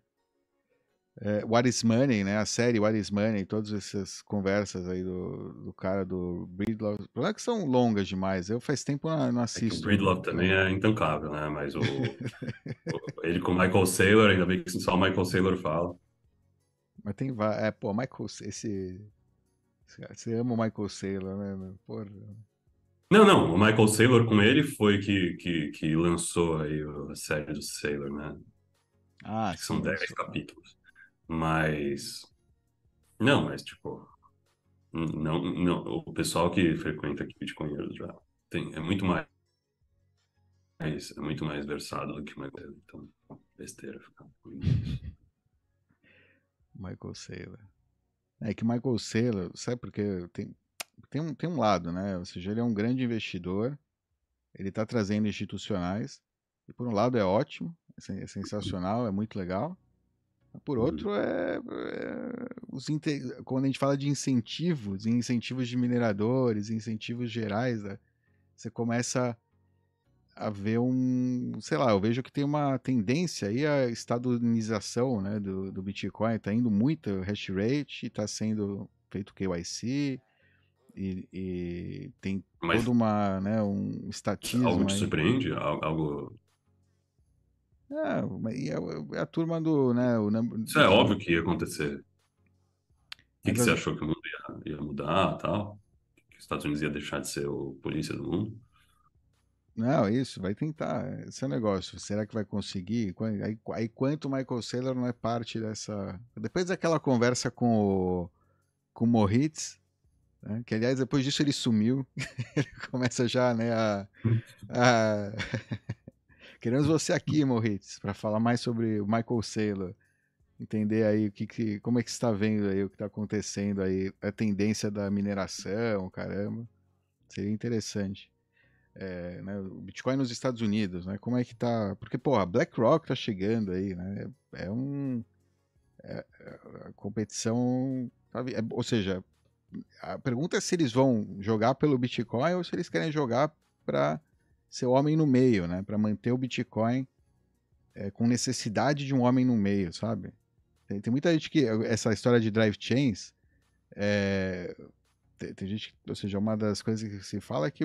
É, What is Money, né? A série What is Money, todas essas conversas aí do, do cara do Breedlove. O problema é que são longas demais. Eu faz tempo não, não É que o assisto. Breedlove também é intancável, né? Mas o, o- ele com o Michael Saylor, ainda bem que só o Michael Saylor fala. Mas tem va- É, pô, Michael, esse. esse cara- Você ama o Michael Saylor, né? Porra. Não, não, o Michael Saylor com ele foi que, que, que lançou aí a série do Saylor, né? Ah, que são sim, 10 isso. capítulos. Mas. Não, mas tipo. Não, não, o pessoal que frequenta aqui Bitcoinheiros já tem, é muito mais. É muito mais versado do que o Michael. Então, besteira ficar com isso. Michael Saylor. É que Michael Saylor, sabe porque tem, tem, um, tem um lado, né? Ou seja, ele é um grande investidor, ele está trazendo institucionais, e por um lado é ótimo, é é sensacional, é muito legal. Por outro, é, é os inte- quando a gente fala de incentivos, incentivos de mineradores, incentivos gerais, né, você começa a ver um, sei lá, eu vejo que tem uma tendência aí a estadunização, né, do, do Bitcoin, tá indo muito hash rate, está sendo feito KYC e, e tem Mas- toda uma, né, um estatismo Algo te aí. surpreende? Al- Algo. É, é, a turma do, né, o Isso é óbvio que ia acontecer. O que, que Mas você eu- achou que o mundo ia, ia mudar tal? Que os Estados Unidos ia deixar de ser o polícia do mundo? Não, isso, vai tentar. Esse é o negócio. Será que vai conseguir? Aí, aí quanto o Michael Saylor não é parte dessa. Depois daquela conversa com o, com o Moritz, né, que aliás depois disso ele sumiu, ele começa já né, a. a... Queremos você aqui, Moritz, para falar mais sobre o Michael Saylor. Entender aí o que, que como é que está vendo aí o que está acontecendo aí, a tendência da mineração, caramba. Seria interessante é, né, o Bitcoin nos Estados Unidos, né? Como é que tá? Porque, pô, a BlackRock tá chegando aí, né? É um. é- é- a competição. sabe? É- ou seja, a pergunta é se eles vão jogar pelo Bitcoin ou se eles querem jogar para ser o homem no meio, né? Para manter o Bitcoin é, com necessidade de um homem no meio, sabe? Tem, tem muita gente que. Essa história de drive chains. É, tem, tem gente, ou seja, uma das coisas que se fala é que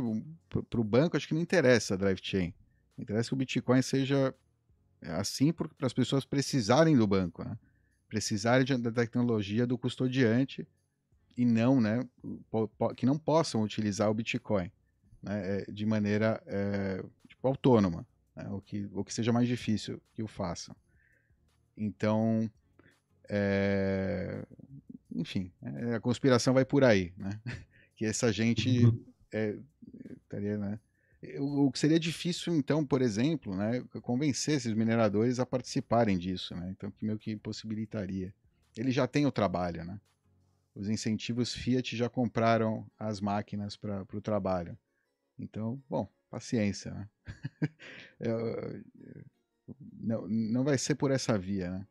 para o banco acho que não interessa a drive chain. Interessa que o Bitcoin seja assim para as pessoas precisarem do banco, né? Precisarem da tecnologia do custodiante e não, né? que não possam utilizar o Bitcoin né, é, de maneira é, tipo, autônoma, né? ou, que, ou que seja mais difícil que o façam. Então, é, enfim, é, a conspiração vai por aí, né? Que essa gente é, estaria, né? O, que seria difícil, então, por exemplo, né, convencer esses mineradores a participarem disso, né? Então, que meio que impossibilitaria. Ele já tem o trabalho, né? Os incentivos Fiat já compraram as máquinas para o trabalho. Então, bom, paciência, né? Não, não vai ser por essa via, né?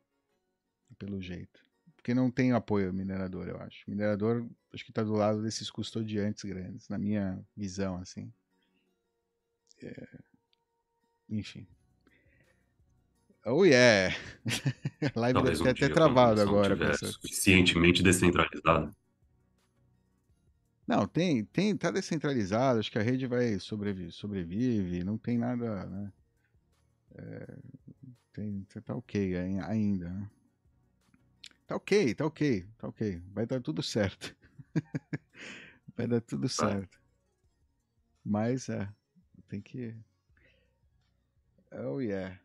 Pelo jeito. Porque não tem apoio minerador, eu acho. Minerador, acho que está do lado desses custodiantes grandes, na minha visão, assim. É... Enfim. Oh yeah! A live Talvez deve um ter dia, travado agora. suficientemente descentralizada. Não, tem, tem, tá descentralizado, acho que a rede vai sobrevive, sobrevive não tem nada, né? É, tem, tá ok ai- ainda, né? Tá ok, tá ok, tá ok, vai dar tudo certo. vai dar tudo certo. Mas, é, tem que... Oh, yeah.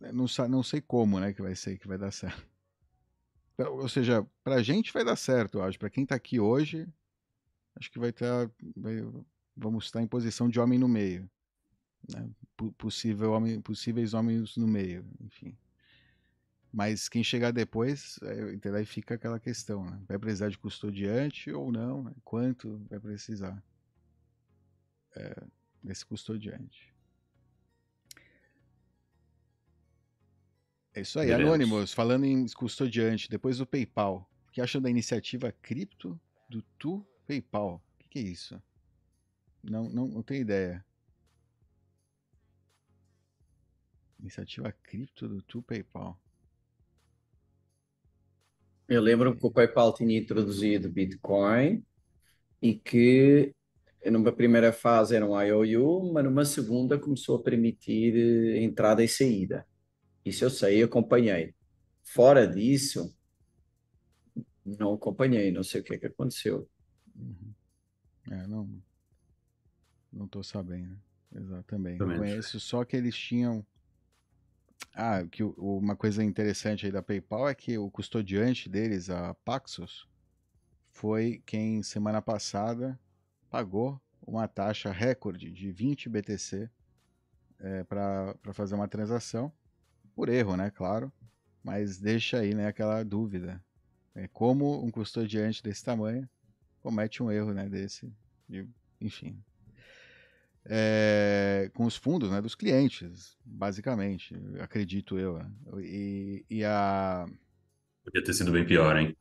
Eu Não, não sei como, né, que vai ser, que vai dar certo. Ou seja, pra gente vai dar certo, eu acho. Pra quem tá aqui hoje, acho que vai estar. vamos estar em posição de homem no meio. Né? Possível homem, possíveis homens no meio, enfim. Mas quem chegar depois, é, entendeu? aí fica aquela questão, né? Vai precisar de custodiante ou não? né? Quanto vai precisar é, desse custodiante? É isso aí, Veremos. Anônimos, falando em custodiante, depois do PayPal. O que acham da iniciativa cripto do Tu PayPal? O que, que é isso? Não, não, não tenho ideia. Iniciativa cripto do Tu PayPal. Eu lembro que o PayPal tinha introduzido Bitcoin e que numa primeira fase era um IOU, mas numa segunda começou a permitir eh, entrada e saída. Isso eu sei, acompanhei. Fora disso, não acompanhei, não sei o que é que aconteceu. Uhum. É, não. Não tô sabendo. Exato, também. Eu Também conheço só que eles tinham. Ah, que uma coisa interessante aí da PayPal é que o custodiante deles, a Paxos, foi quem semana passada pagou uma taxa recorde de 20 BTC para fazer uma transação. Por erro, né? Claro. Mas deixa aí né, aquela dúvida. É, como um custodiante desse tamanho comete um erro né, desse. de- enfim. É, com os fundos né, dos clientes, basicamente, acredito eu. né. E, e a. Podia ter sido bem pior, hein?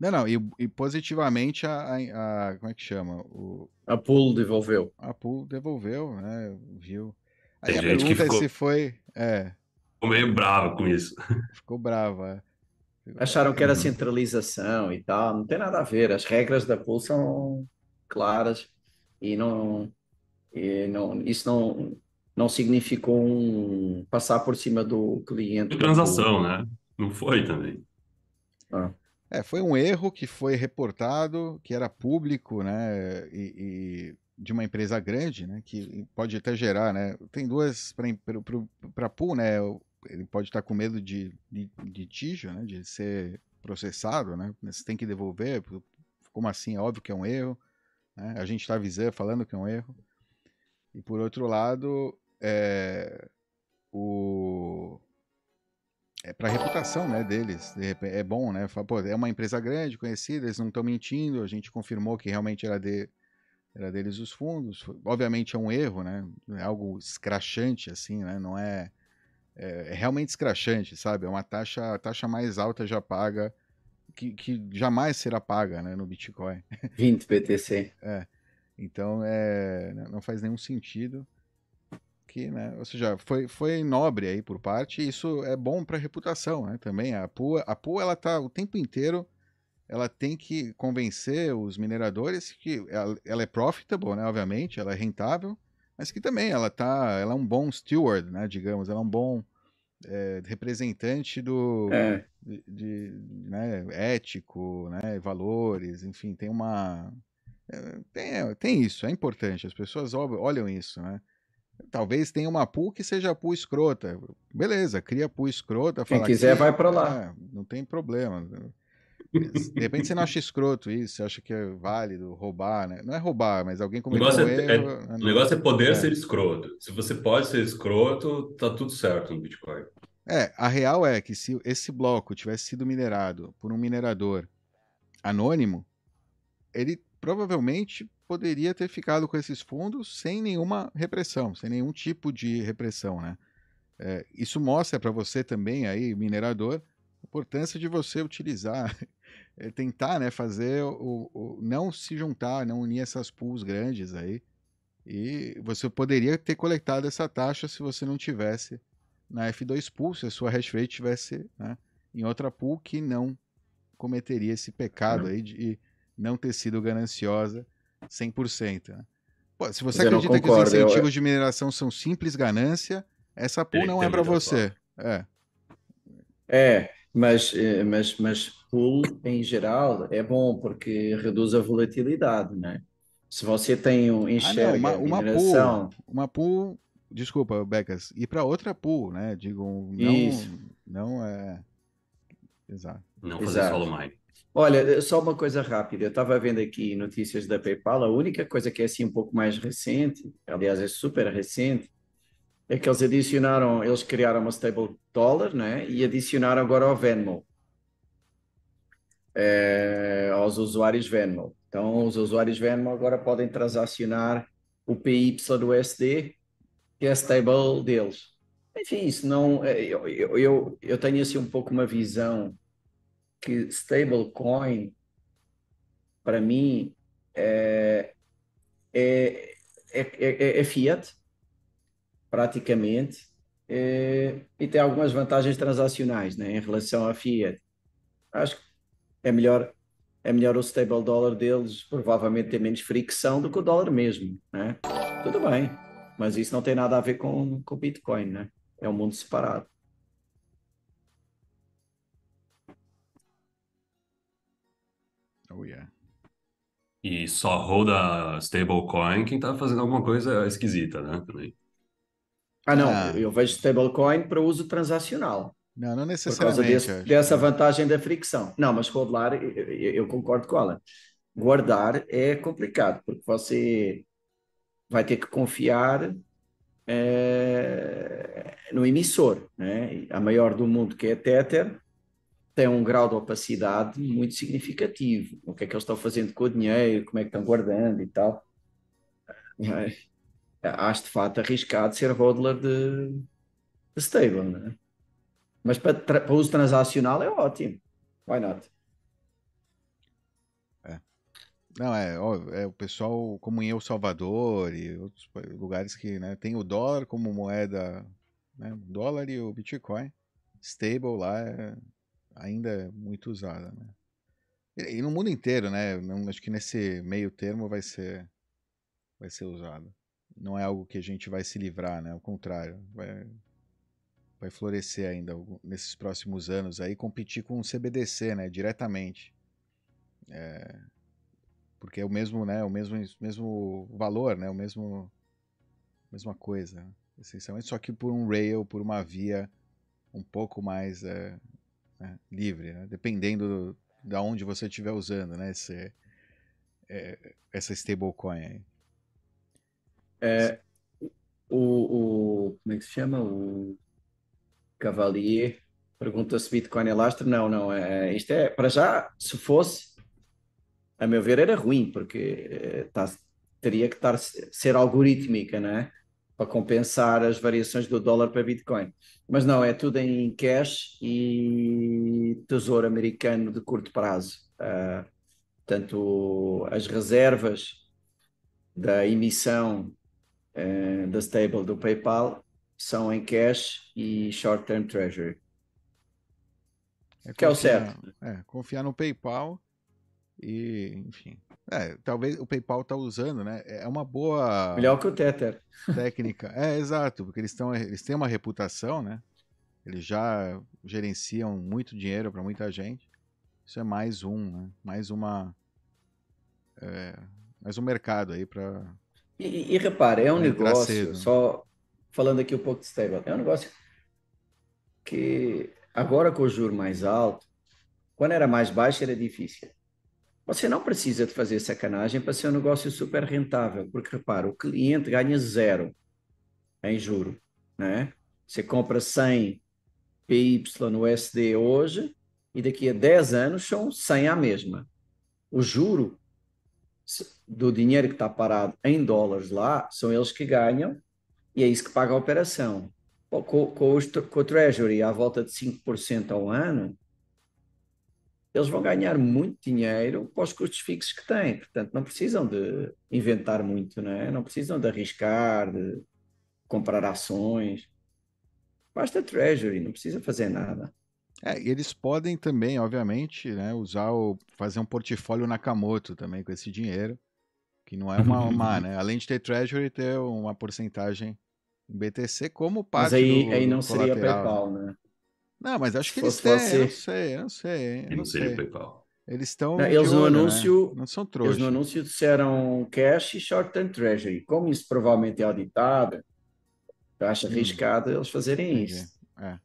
Não, não, e, e positivamente a, a- a- Como é que chama? O, A Pool devolveu. a Pool devolveu, né? Viu? Tem Aí a gente que pergunta é ficou- se foi. É, Ficou meio bravo com isso. ficou brava. Acharam que era centralização e tal, não tem nada a ver. As regras da Pool são claras e não, e não isso não, não significou um passar por cima do cliente. Foi transação, né? Não foi também. Ah. É, foi um erro que foi reportado, que era público, né, e, e de uma empresa grande, né, que pode até gerar, né, tem duas para pool, né, ele pode estar com medo de, de, litígio, né, de ser processado, né, você tem que devolver, como assim, é óbvio que é um erro, né, a gente está avisando, falando que é um erro, e por outro lado, é, o é para a reputação né, deles. De repente, é bom, né? Pô, é uma empresa grande, conhecida, eles não estão mentindo, a gente confirmou que realmente era, de, era deles os fundos. Obviamente é um erro, né? É algo escrachante, assim, né? Não é. É, é realmente escrachante, sabe? É uma taxa, a taxa mais alta já paga, que, que jamais será paga né, no Bitcoin. 20 BTC. Então é, né, não faz nenhum sentido que, né, ou seja, foi, foi nobre aí por parte, e isso é bom para a reputação, né, também. A PUA, a PUA ela tá o tempo inteiro, ela tem que convencer os mineradores que ela, ela é profitable, né, obviamente, ela é rentável, mas que também ela tá, ela é um bom steward, né, digamos, ela é um bom é, representante do É, de, de, né, ético, né, valores, enfim, tem uma é, tem, tem isso, é importante, as pessoas ol- olham isso, né? Talvez tenha uma pool que seja pool escrota. Beleza, cria pool escrota. Quem fala quiser vai pra lá. é, não tem problema. De repente você não acha escroto isso, você acha que é válido roubar, né? Não é roubar, mas alguém cometeu um é, é- erro. né, o negócio é poder é. ser escroto. Se você pode ser escroto, tá tudo certo no Bitcoin. É, a real é que se esse bloco tivesse sido minerado por um minerador anônimo, ele provavelmente poderia ter ficado com esses fundos sem nenhuma repressão, sem nenhum tipo de repressão, né? É, isso mostra para você também aí, minerador, a importância de você utilizar, é, tentar, né, fazer o, o, não se juntar, não unir essas pools grandes aí. E você poderia ter coletado essa taxa se você não tivesse na F2 pool, se a sua hash rate tivesse né, em outra pool que não cometeria esse pecado aí de não ter sido gananciosa 100%. Né? Pô, se você Mas eu acredita que os eu- incentivos de mineração são simples ganância, essa pool não é para você. É. É, mas, eh, mas, mas pool em geral é bom porque reduz a volatilidade, né? Se você tem um Ah, não, enxerga uma, a uma mineração, pool, uma pool, desculpa, Becas, ir para outra pool, né? Digo, não, Isso. não é. Exato. Não fazer Exato. solo mine. Olha, só uma coisa rápida. Eu estava vendo aqui notícias da PayPal. A única coisa que é assim um pouco mais recente, aliás, é super recente, é que eles adicionaram, eles criaram uma stable dollar, né? E adicionaram agora ao Venmo, eh, aos usuários Venmo. Então, os usuários Venmo agora podem transacionar o PYUSD, que é a stable deles. Enfim, isso não, eh, eu, eu, eu, eu tenho assim um pouco uma visão que stablecoin, para mim, é, é, é, é, é fiat, praticamente, é, e tem algumas vantagens transacionais, né, em relação à fiat. Acho que é melhor, é melhor o stable dollar deles, provavelmente tem menos fricção do que o dólar mesmo, né? Tudo bem, mas isso não tem nada a ver com com o Bitcoin, né? É um mundo separado. Oh, yeah. E só roda stablecoin quem tá fazendo alguma coisa esquisita, né? Também. Ah, não, Ah. eu vejo stablecoin para uso transacional. Não, não Por causa necessariamente. desse- dessa vantagem da fricção. Não, mas rodar, eu, eu- concordo com ela. Guardar é complicado, porque você vai ter que confiar eh, no emissor, né? A maior do mundo, que é a Tether, tem um grau de opacidade muito significativo. O que é que eles estão fazendo com o dinheiro, como é que estão guardando e tal. É, Acho de fato arriscado ser hodler de, de stable, né? Mas para, para uso transacional é ótimo. Why not? Não, é, ó, é o pessoal como em El Salvador e outros lugares que né, tem o dólar como moeda, né, o dólar e o Bitcoin, stable lá é, ainda é muito usada, né? E, e no mundo inteiro, né? Não, acho que nesse meio termo vai ser vai ser usado. Não é algo que a gente vai se livrar, né? Ao contrário, vai vai florescer ainda nesses próximos anos aí competir com o CBDC, né? Diretamente. É, porque é o mesmo, né, o mesmo, mesmo valor, né, o mesmo, mesma coisa, essencialmente, só que por um rail, por uma via um pouco mais é, né, livre, né, dependendo do, da onde você estiver usando, né, esse, é, essa stablecoin aí. É, o, o, como é que se chama? O Cavalier pergunta se Bitcoin é lastro. Não, não. É, isto é, para já, se fosse, a meu ver, era ruim, porque eh, tá- teria que estar, ser algorítmica, né? Para compensar as variações do dólar para Bitcoin. Mas não, é tudo em cash e tesouro americano de curto prazo. Ah, Portanto, as reservas da emissão eh, da stable do PayPal são em cash e short-term treasury. É Que é o confiar- certo. É, confiar no PayPal e, enfim. É, talvez o PayPal tá usando, né? É uma boa Melhor que o Tether. técnica. É, exato, porque eles, estão, eles têm uma reputação, né? Eles já gerenciam muito dinheiro para muita gente. Isso é mais um, né? Mais uma. é, mais um mercado aí para. E, e repare, é um entrar negócio, cedo. só falando aqui um pouco de stable, é um negócio que agora com o juro mais alto, quando era mais baixo era difícil. Você não precisa de fazer sacanagem para ser um negócio super rentável, porque repara, o cliente ganha zero em juro, né? Você compra 100 PYUSD hoje e daqui a 10 anos são 100 à mesma. O juro do dinheiro que está parado em dólares lá, são eles que ganham e é isso que paga a operação. Com, com, os, com o Treasury à volta de 5% ao ano, eles vão ganhar muito dinheiro para os custos fixos que têm. Portanto, não precisam de inventar muito, não é? Não precisam de arriscar, de comprar ações. Basta Treasury, não precisa fazer nada. É, e eles podem também, obviamente, né, usar o, fazer um portfólio Nakamoto também com esse dinheiro, que não é uma, uma né? Além de ter Treasury, ter uma porcentagem em BTC como parte Mas aí, do, aí não seria. PayPal, né? Não, mas acho que eles fosse têm, eu não sei, eu não sei, eu E não não seria sei. PayPal. Eles estão Não, de eles no olho, né? anúncio- Não são Eles trouxas. no anúncio disseram cash e short-term treasury. Como isso provavelmente é auditado, eu acho Hum. arriscado eles fazerem Entendi. isso. É.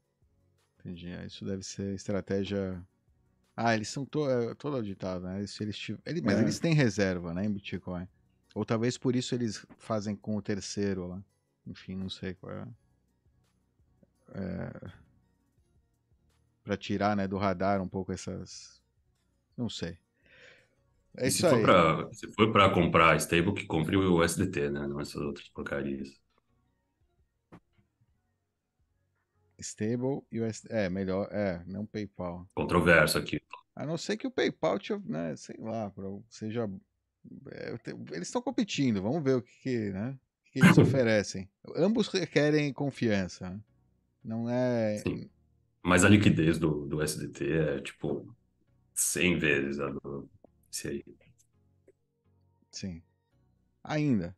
Entendi. É, Isso deve ser estratégia. Ah, eles são to é, todo auditados, né? Se eles tiv- ele- Mas É. eles têm reserva, né, em Bitcoin. Ou talvez por isso eles fazem com o terceiro lá. Enfim, não sei qual é. é... Pra tirar, né, do radar um pouco essas. Não sei. É se for pra, se for pra comprar stable, que compre o USDT, né? Não essas outras porcarias. Stable e o É, melhor. É, não PayPal. Controverso aqui. A não ser que o PayPal, te, né, sei lá, seja. é, eles estão competindo, vamos ver o que, que, né, o que eles oferecem. Ambos requerem confiança. né? Não é. Sim. Mas a liquidez do, do USDT é tipo 100 vezes a do aí. Sim. Ainda.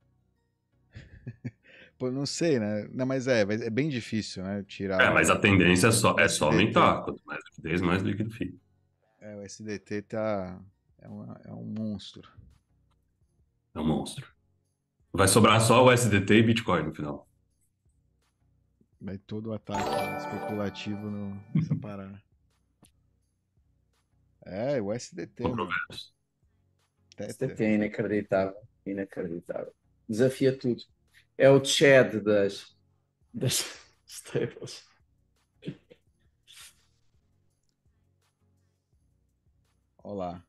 Pô, não sei, né? Não, mas é, é bem difícil, né? Tirar. É, mas a tendência é só, é só SDT. aumentar. Quanto mais liquidez, mais líquido fica. É, o SDT tá. É, uma- é um monstro. É um monstro. Vai sobrar só o USDT e Bitcoin no final. Vai todo o ataque especulativo no, nessa parada. É, o SDT. SDT é inacreditável. Inacreditável. Desafia tudo. É o Chad das, das stables. Olá.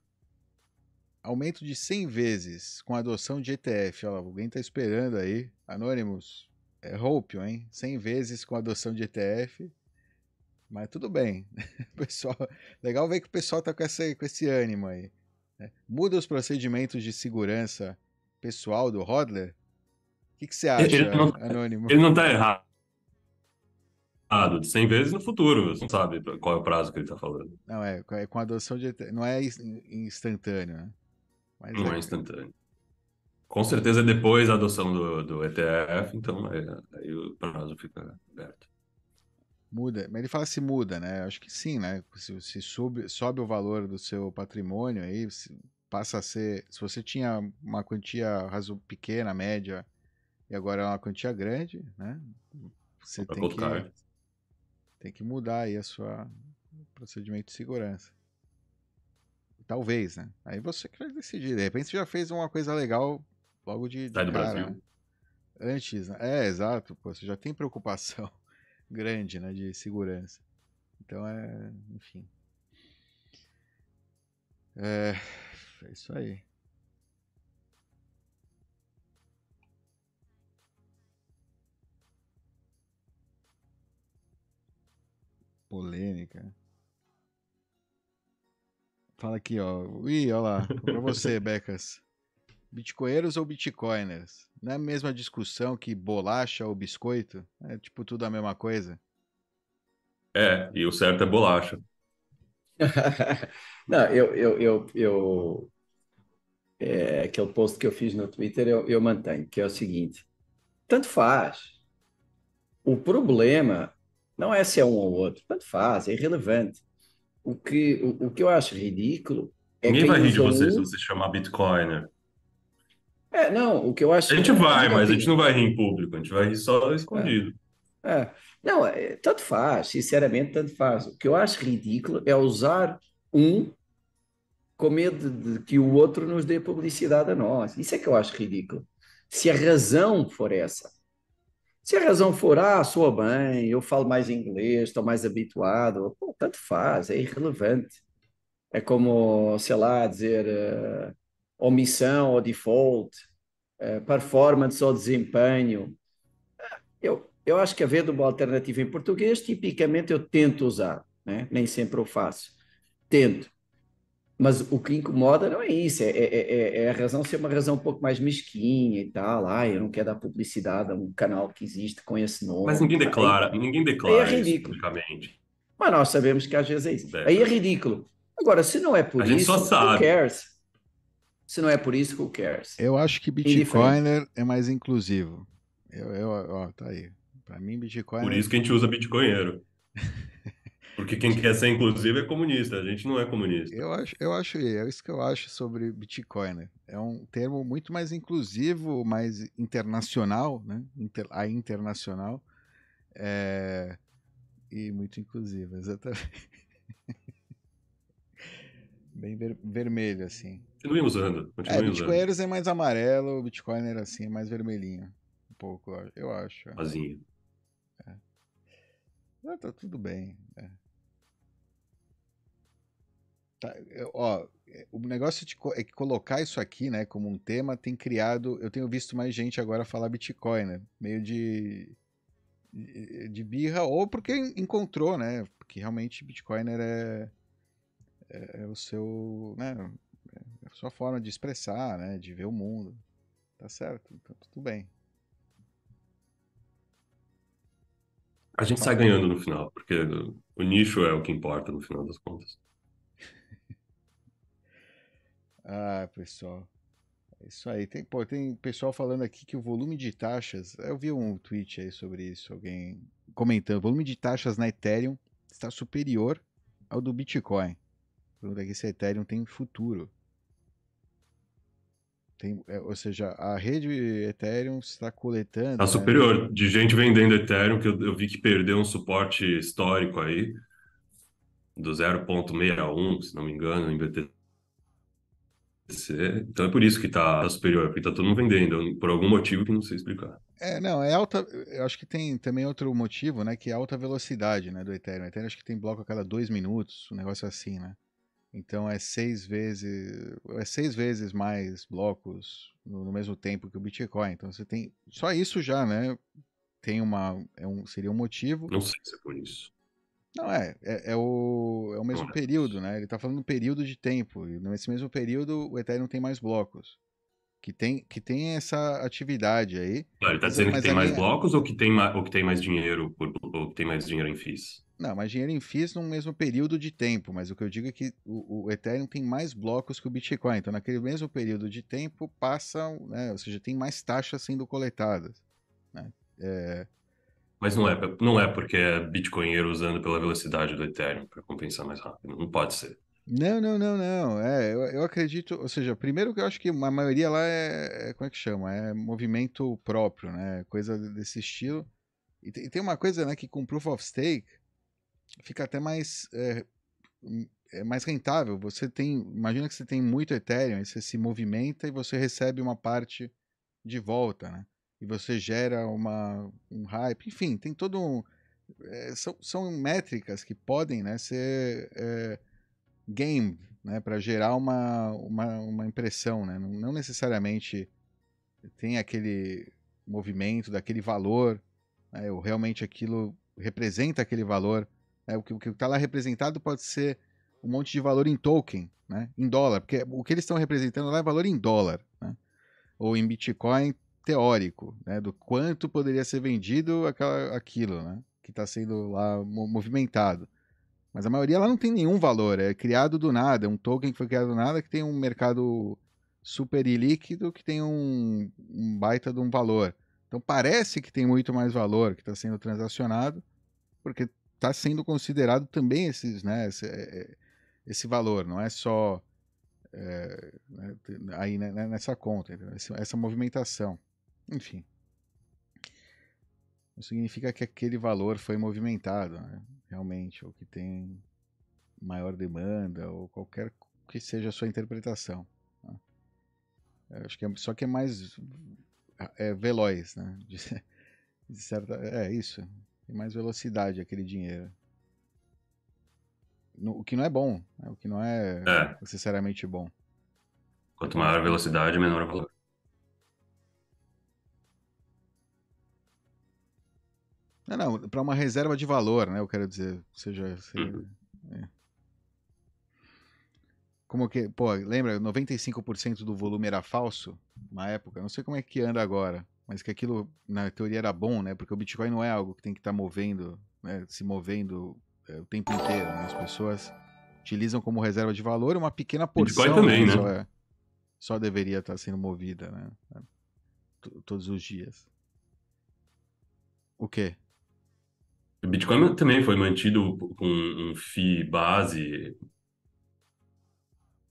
Aumento de 100 vezes com adoção de ETF. Olha lá, alguém tá esperando aí. Anonymous, é Hope, hein? 100 vezes com adoção de ETF. Mas tudo bem. Pessoal, legal ver que o pessoal tá com, essa, com esse ânimo aí. né? Muda os procedimentos de segurança pessoal do Hodler? O que, que você acha, Ele não- Anônimo? Ele não tá errado. De 100 vezes no futuro. Você não sabe qual é o prazo que ele tá falando. Não, é, com a- com adoção de ETF. Não é ins- instantâneo, né? Mas Não é- é instantâneo. Com certeza é depois da adoção do, do ETF, então é, aí o prazo fica aberto. Muda, mas ele fala se muda, né? Acho que sim, né? Se, se sobe, sobe o valor do seu patrimônio, aí passa a ser. Se você tinha uma quantia pequena, média, e agora é uma quantia grande, né? Você tem que, colocar. tem que mudar aí a sua procedimento de segurança. Talvez, né? Aí você que vai decidir. De repente você já fez uma coisa legal logo de, de Sai do cara, Brasil. né? Antes, né? É, exato. Pô, você já tem preocupação grande, né, de segurança. Então é, enfim. É, é isso aí. Polêmica. Fala aqui, ó. Ih, ó lá. Pra você, Becas. Bitcoinheiros ou bitcoiners? Não é a mesma discussão que bolacha ou biscoito? É tipo tudo a mesma coisa? É, e o certo é bolacha. Não, eu, eu, eu, eu é, aquele post que eu fiz no Twitter eu, eu mantenho, que é o seguinte: tanto faz. O problema não é se é um ou outro, tanto faz, é irrelevante. O que, o, o que eu acho ridículo é Ninguém vai rir de usa você um- se você chamar Bitcoiner. É, não, o que eu acho. A gente vai, diga mas a gente não vai rir em público, a gente vai rir só escondido. É. Não, é, tanto faz, sinceramente, tanto faz. O que eu acho ridículo é usar um com medo de que o outro nos dê publicidade a nós. Isso é que eu acho ridículo. Se a razão for essa. Se a razão for, ah, soa bem, eu falo mais inglês, estou mais habituado, pô, tanto faz, é irrelevante. É como, sei lá, dizer eh, omissão ou default, eh, performance ou desempenho. Eu, Eu acho que havendo uma alternativa em português, tipicamente eu tento usar, né? nem sempre o faço. Tento. Mas o que incomoda não é isso, é, é, é, é a razão ser uma razão um pouco mais mesquinha e tal. Ah, eu não quero dar publicidade a um canal que existe com esse nome. Mas ninguém declara, Aí, ninguém aí é declara isso ridículo. publicamente. Mas nós sabemos que às vezes é isso. Deve. Aí é ridículo. Agora, se não é por A gente isso, só who sabe. cares? Se não é por isso, who cares? Eu acho que. Bitcoiner é mais inclusivo. Eu, eu, ó, tá aí. Pra mim, Bitcoin. Por isso que a gente usa bitcoinheiro. Porque quem quer ser inclusivo é comunista, a gente não é comunista. Eu acho, eu acho, é isso que eu acho sobre Bitcoin. É um termo muito mais inclusivo, mais internacional, né? Inter, a internacional. É, e muito inclusivo, exatamente. Bem ver- vermelho, assim. Continue usando, É, continue usando. É mais amarelo, Bitcoiner assim é mais vermelhinho. Um pouco, eu acho. Azinho. Ah, tá tudo bem. é. Tá, eu- ó, é, o negócio é que colocar isso aqui, né, como um tema, tem criado. Eu tenho visto mais gente agora falar Bitcoin, né? Meio de, de, birra, ou porque en- encontrou, né? Porque realmente Bitcoiner é, é, é o seu. Né, é a sua forma de expressar, né? De ver o mundo. Tá certo, então tudo bem. A gente sai ganhando no final, porque o nicho é o que importa no final das contas. Ah, pessoal. É isso aí. Tem, pô, tem pessoal falando aqui que o volume de taxas. Eu vi um tweet aí sobre isso, alguém comentando. O volume de taxas na Ethereum está superior ao do Bitcoin. Pergunta aqui se a Ethereum tem futuro. Tem, é, ou seja, a rede Ethereum está coletando. Tá né, superior, de gente vendendo Ethereum, que eu, eu vi que perdeu um suporte histórico aí, do 0.61, se não me engano, em BTC. Então é por isso que tá, tá superior, porque tá todo mundo vendendo, por algum motivo que não sei explicar. É, não, é alta. Eu acho que tem também outro motivo, né? Que é a alta velocidade, né? Do Ethereum. O Ethereum acho que tem bloco a cada dois minutos, um negócio assim, né? Então é seis vezes. É seis vezes mais blocos no, no mesmo tempo que o Bitcoin. Então você tem. Só isso já, né? Tem uma. É um, seria um motivo. Não sei se é por isso. Não, é. É, é o, é o mesmo período, né? Ele tá falando período de tempo. E nesse mesmo período, o Ethereum tem mais blocos. Que tem, que tem essa atividade aí. Ele tá dizendo mas que tem mais minha- blocos ou que tem, ma- ou que tem mais dinheiro, por, ou que tem mais dinheiro em FIIs? Não, mas dinheiro em FIIs no mesmo período de tempo. Mas o que eu digo é que o, o Ethereum tem mais blocos que o Bitcoin. Então, naquele mesmo período de tempo, passam, né, ou seja, tem mais taxas sendo coletadas. Né? É, Mas não é, não é porque é bitcoinheiro usando pela velocidade do Ethereum para compensar mais rápido. Não pode ser. Não, não, não, não. É, eu, eu acredito, ou seja, primeiro que eu acho que a maioria lá é, é- como é que chama? É movimento próprio, né? Coisa desse estilo. E tem, e tem uma coisa, né, que com Proof of Stake fica até mais é, hum, é mais rentável. Você tem, imagina que você tem muito Ethereum, e você se movimenta e você recebe uma parte de volta, né? E você gera uma, um hype, enfim, tem todo um, é, são, são métricas que podem, né, ser é, game, né, para gerar uma, uma, uma impressão, né? Não, não necessariamente tem aquele movimento daquele valor, né, ou realmente aquilo representa aquele valor. né? O que está lá representado pode ser um monte de valor em token, né, em dólar, porque o que eles estão representando lá é valor em dólar, né, ou em Bitcoin teórico, né, do quanto poderia ser vendido aquela, aquilo, né, que está sendo lá mo- movimentado. Mas a maioria lá não tem nenhum valor, é criado do nada, é um token que foi criado do nada que tem um mercado super ilíquido que tem um, um baita de um valor. Então parece que tem muito mais valor que está sendo transacionado, porque está sendo considerado também esses, né, esse, é, esse valor, não é só é, né, aí né, nessa conta? Essa, essa movimentação. Enfim. Não significa que aquele valor foi movimentado, né? realmente, ou que tem maior demanda, ou qualquer que seja a sua interpretação. né? Acho que é, só que é mais é, veloz, né? De, de certa, é isso. Tem mais velocidade aquele dinheiro. No- o que não é bom, né? o que não é, É. necessariamente bom. Quanto maior a velocidade, menor o valor. Não, não, para uma reserva de valor, né? Eu quero dizer, seja, seja Uhum. é. Como que, pô, lembra, 95% do volume era falso na época. Não sei como é que anda agora, mas que aquilo na teoria era bom, né? Porque o Bitcoin não é algo que tem que estar movendo, né, se movendo é, o tempo inteiro. né? As pessoas utilizam como reserva de valor uma pequena porção. Bitcoin também, né? Só, é- só deveria estar sendo movida, né? T- Todos os dias. O quê? O Bitcoin também foi mantido com um FII base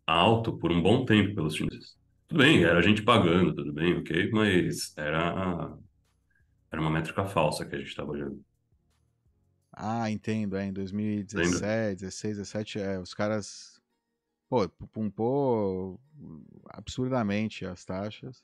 alto por um bom tempo pelos chineses. Tudo bem, era a gente pagando, tudo bem, ok, mas era, era uma métrica falsa que a gente estava olhando. Ah, entendo, é, em 2017, 16, 17, é, os caras, pô, pumpou absurdamente as taxas.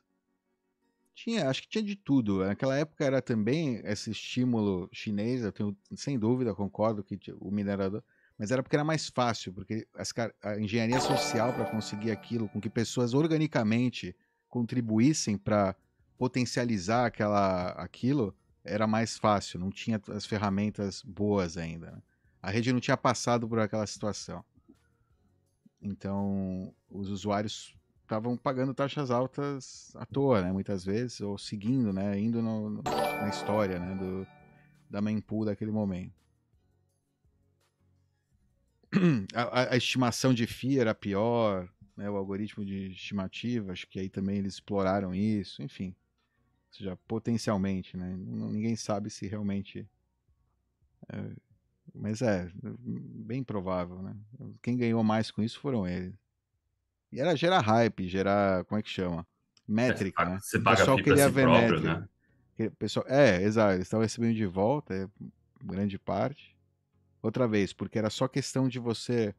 Tinha, acho que tinha de tudo. Naquela época era também esse estímulo chinês, eu tenho, sem dúvida, concordo que o minerador, mas era porque era mais fácil, porque as a engenharia social para conseguir aquilo, com que pessoas organicamente contribuíssem para potencializar aquela, aquilo, era mais fácil, não tinha as ferramentas boas ainda. né? A rede não tinha passado por aquela situação. Então, os usuários estavam pagando taxas altas à toa, né? Muitas vezes, ou seguindo, né? Indo no- no- na história, né? Do, da mempool daquele momento. A, a- estimação de FII era pior, né? O algoritmo de estimativa, acho que aí também eles exploraram isso, enfim. Ou seja, potencialmente, né? Ninguém sabe se realmente. é, mas é, bem provável, né? Quem ganhou mais com isso foram eles. E era gerar hype, gerar. Como é que chama? Métrica, né? Você O paga pessoal FII pra queria si ver próprio, métrica. né? Pessoal, é, exato. Eles estavam recebendo de volta, é, grande parte. Outra vez, porque era só questão de você.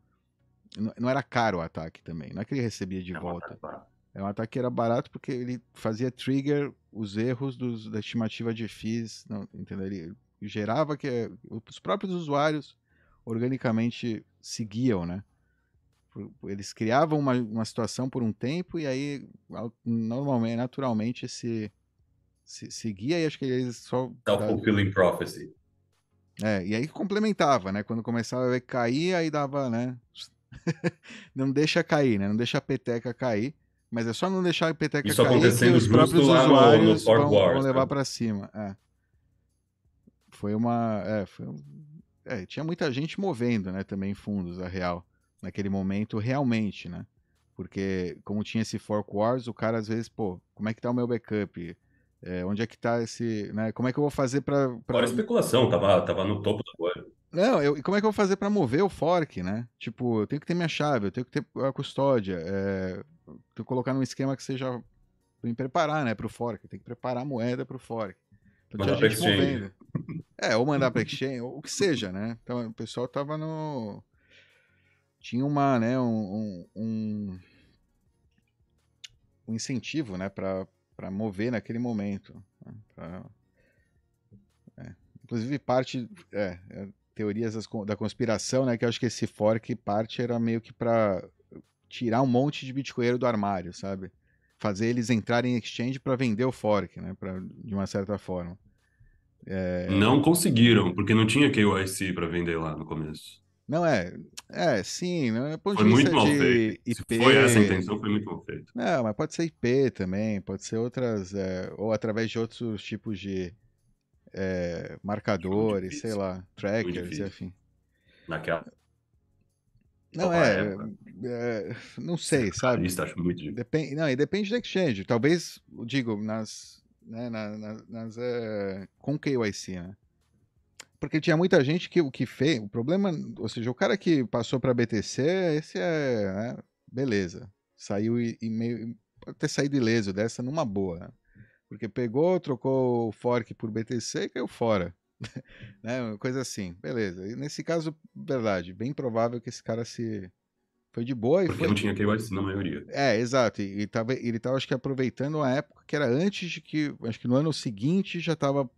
Não não era caro o ataque também. Não é que ele recebia de É volta. É um ataque que era barato porque ele fazia trigger os erros dos- da estimativa de FIIs, não, entendeu? Ele gerava que os próprios usuários organicamente seguiam, né? Eles criavam uma, uma situação por um tempo e aí normalmente, naturalmente, se, se seguia e acho que eles só Self-fulfilling prophecy. é, e aí complementava, né? Quando começava a ver cair, aí dava, né? não deixa cair, né? Não deixa a peteca cair. Mas é só não deixar a peteca Isso cair que os próprios lá no- no usuários vão, Wars, vão levar né? pra cima. É. Foi uma. É, foi um- é, tinha muita gente movendo, né? Também fundos, a real. Naquele momento, realmente, né? Porque, como tinha esse Fork Wars, o cara às vezes, pô, como é que tá o meu backup? É, onde é que tá esse. Né? Como é que eu vou fazer pra. pra- Fora especulação, tava, tava no topo da bolha. não, eu, e como é que eu vou fazer pra mover o fork, né? Tipo, eu tenho que ter minha chave, eu tenho que ter a custódia, é, tenho que colocar num esquema que seja pra me preparar, né, pro fork, tem que preparar a moeda pro fork. Então Mandar pra exchange. movendo. É, ou mandar pra exchange, ou o que seja, né? Então o pessoal tava no tinha uma, né, um, um, um- incentivo, né, pra mover naquele momento. né, pra- é. Inclusive parte, é, é, teorias das da conspiração, né, que eu acho que esse fork parte era meio que pra tirar um monte de bitcoinheiro do armário, sabe? Fazer eles entrarem em exchange pra vender o fork, né, pra, de uma certa forma. É, Não conseguiram, porque não tinha KYC para vender lá no começo. Não é, é, sim, não é ponto Foi de muito vista mal de feito. Se IP. foi essa a intenção, foi muito mal feito. Não, mas pode ser IP também, pode ser outras, é, ou através de outros tipos de é, marcadores, sei lá, trackers, enfim. Naquela Não é, época. é, não sei, sabe? lista, acho muito difícil. Depende, não, e depende da exchange. Talvez, digo, nas, né, na- na- nas, é, com KYC, né? Porque tinha muita gente que o que fez, o problema, ou seja, o cara que passou para BTC, esse é, né, beleza, saiu e, e meio, pode ter saído ileso dessa numa boa, né? Porque pegou, trocou o fork por BTC e caiu fora. né? Uma coisa assim, beleza. E nesse caso, verdade, bem provável que esse cara se foi de boa e Porque foi não tinha KYC na maioria. é, exato. E, e tava, ele estava, acho que, aproveitando a época que era antes de que. Acho que no ano seguinte já estava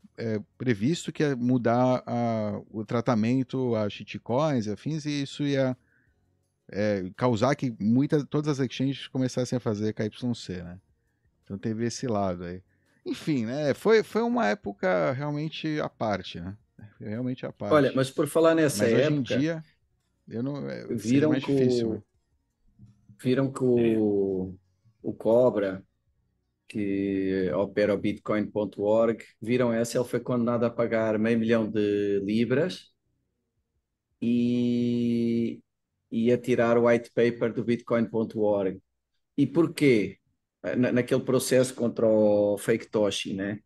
previsto que ia mudar a- o tratamento a shitcoins e afins, e isso ia é, causar que muita, todas as exchanges começassem a fazer KYC, né? Então teve esse lado aí. Enfim, né? Foi, foi uma época realmente à parte, né? realmente a parte. Olha, mas por falar nessa Mas hoje em época, dia, eu não. é- viram mais que difícil. o, né? viram que o, o Cobra, que opera o Bitcoin.org, viram essa, ele foi condenado a pagar meio milhão de libras e, e a tirar o white paper do Bitcoin.org. E porquê? Na- naquele processo contra o fake Toshi, né?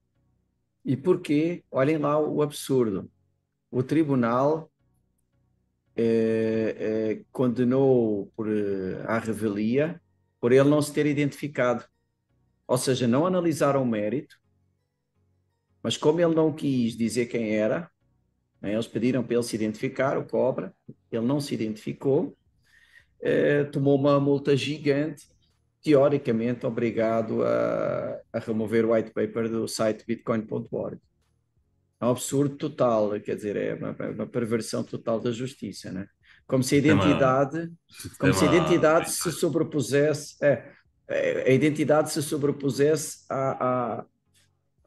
E porquê? Olhem lá o absurdo. O tribunal eh, eh, condenou por, eh, à revelia por ele não se ter identificado. Ou seja, não analisaram o mérito, mas como ele não quis dizer quem era, né, eles pediram para ele se identificar, o Cobra, ele não se identificou, eh, tomou uma multa gigante, teoricamente obrigado a, a remover o white paper do site bitcoin.org. É um absurdo total, quer dizer, é uma, uma perversão total da justiça, né? Como se a identidade, como se a identidade se sobrepusesse, é, é, a identidade se sobrepusesse a, a-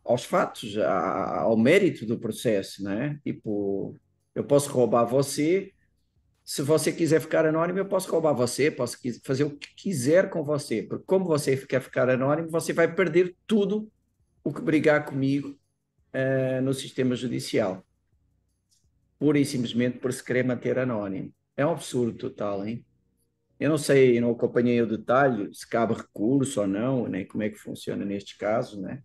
aos fatos, a- ao mérito do processo, né? Tipo, eu posso roubar você, se você quiser ficar anónimo, eu posso roubar você, posso fazer o que quiser com você, porque como você quer ficar anónimo, você vai perder tudo o que brigar comigo eh, no sistema judicial. Pura e simplesmente por se querer manter anónimo. É um absurdo total, hein? Eu não sei, eu não acompanhei o detalhe, se cabe recurso ou não, nem como é que funciona nestes casos, né?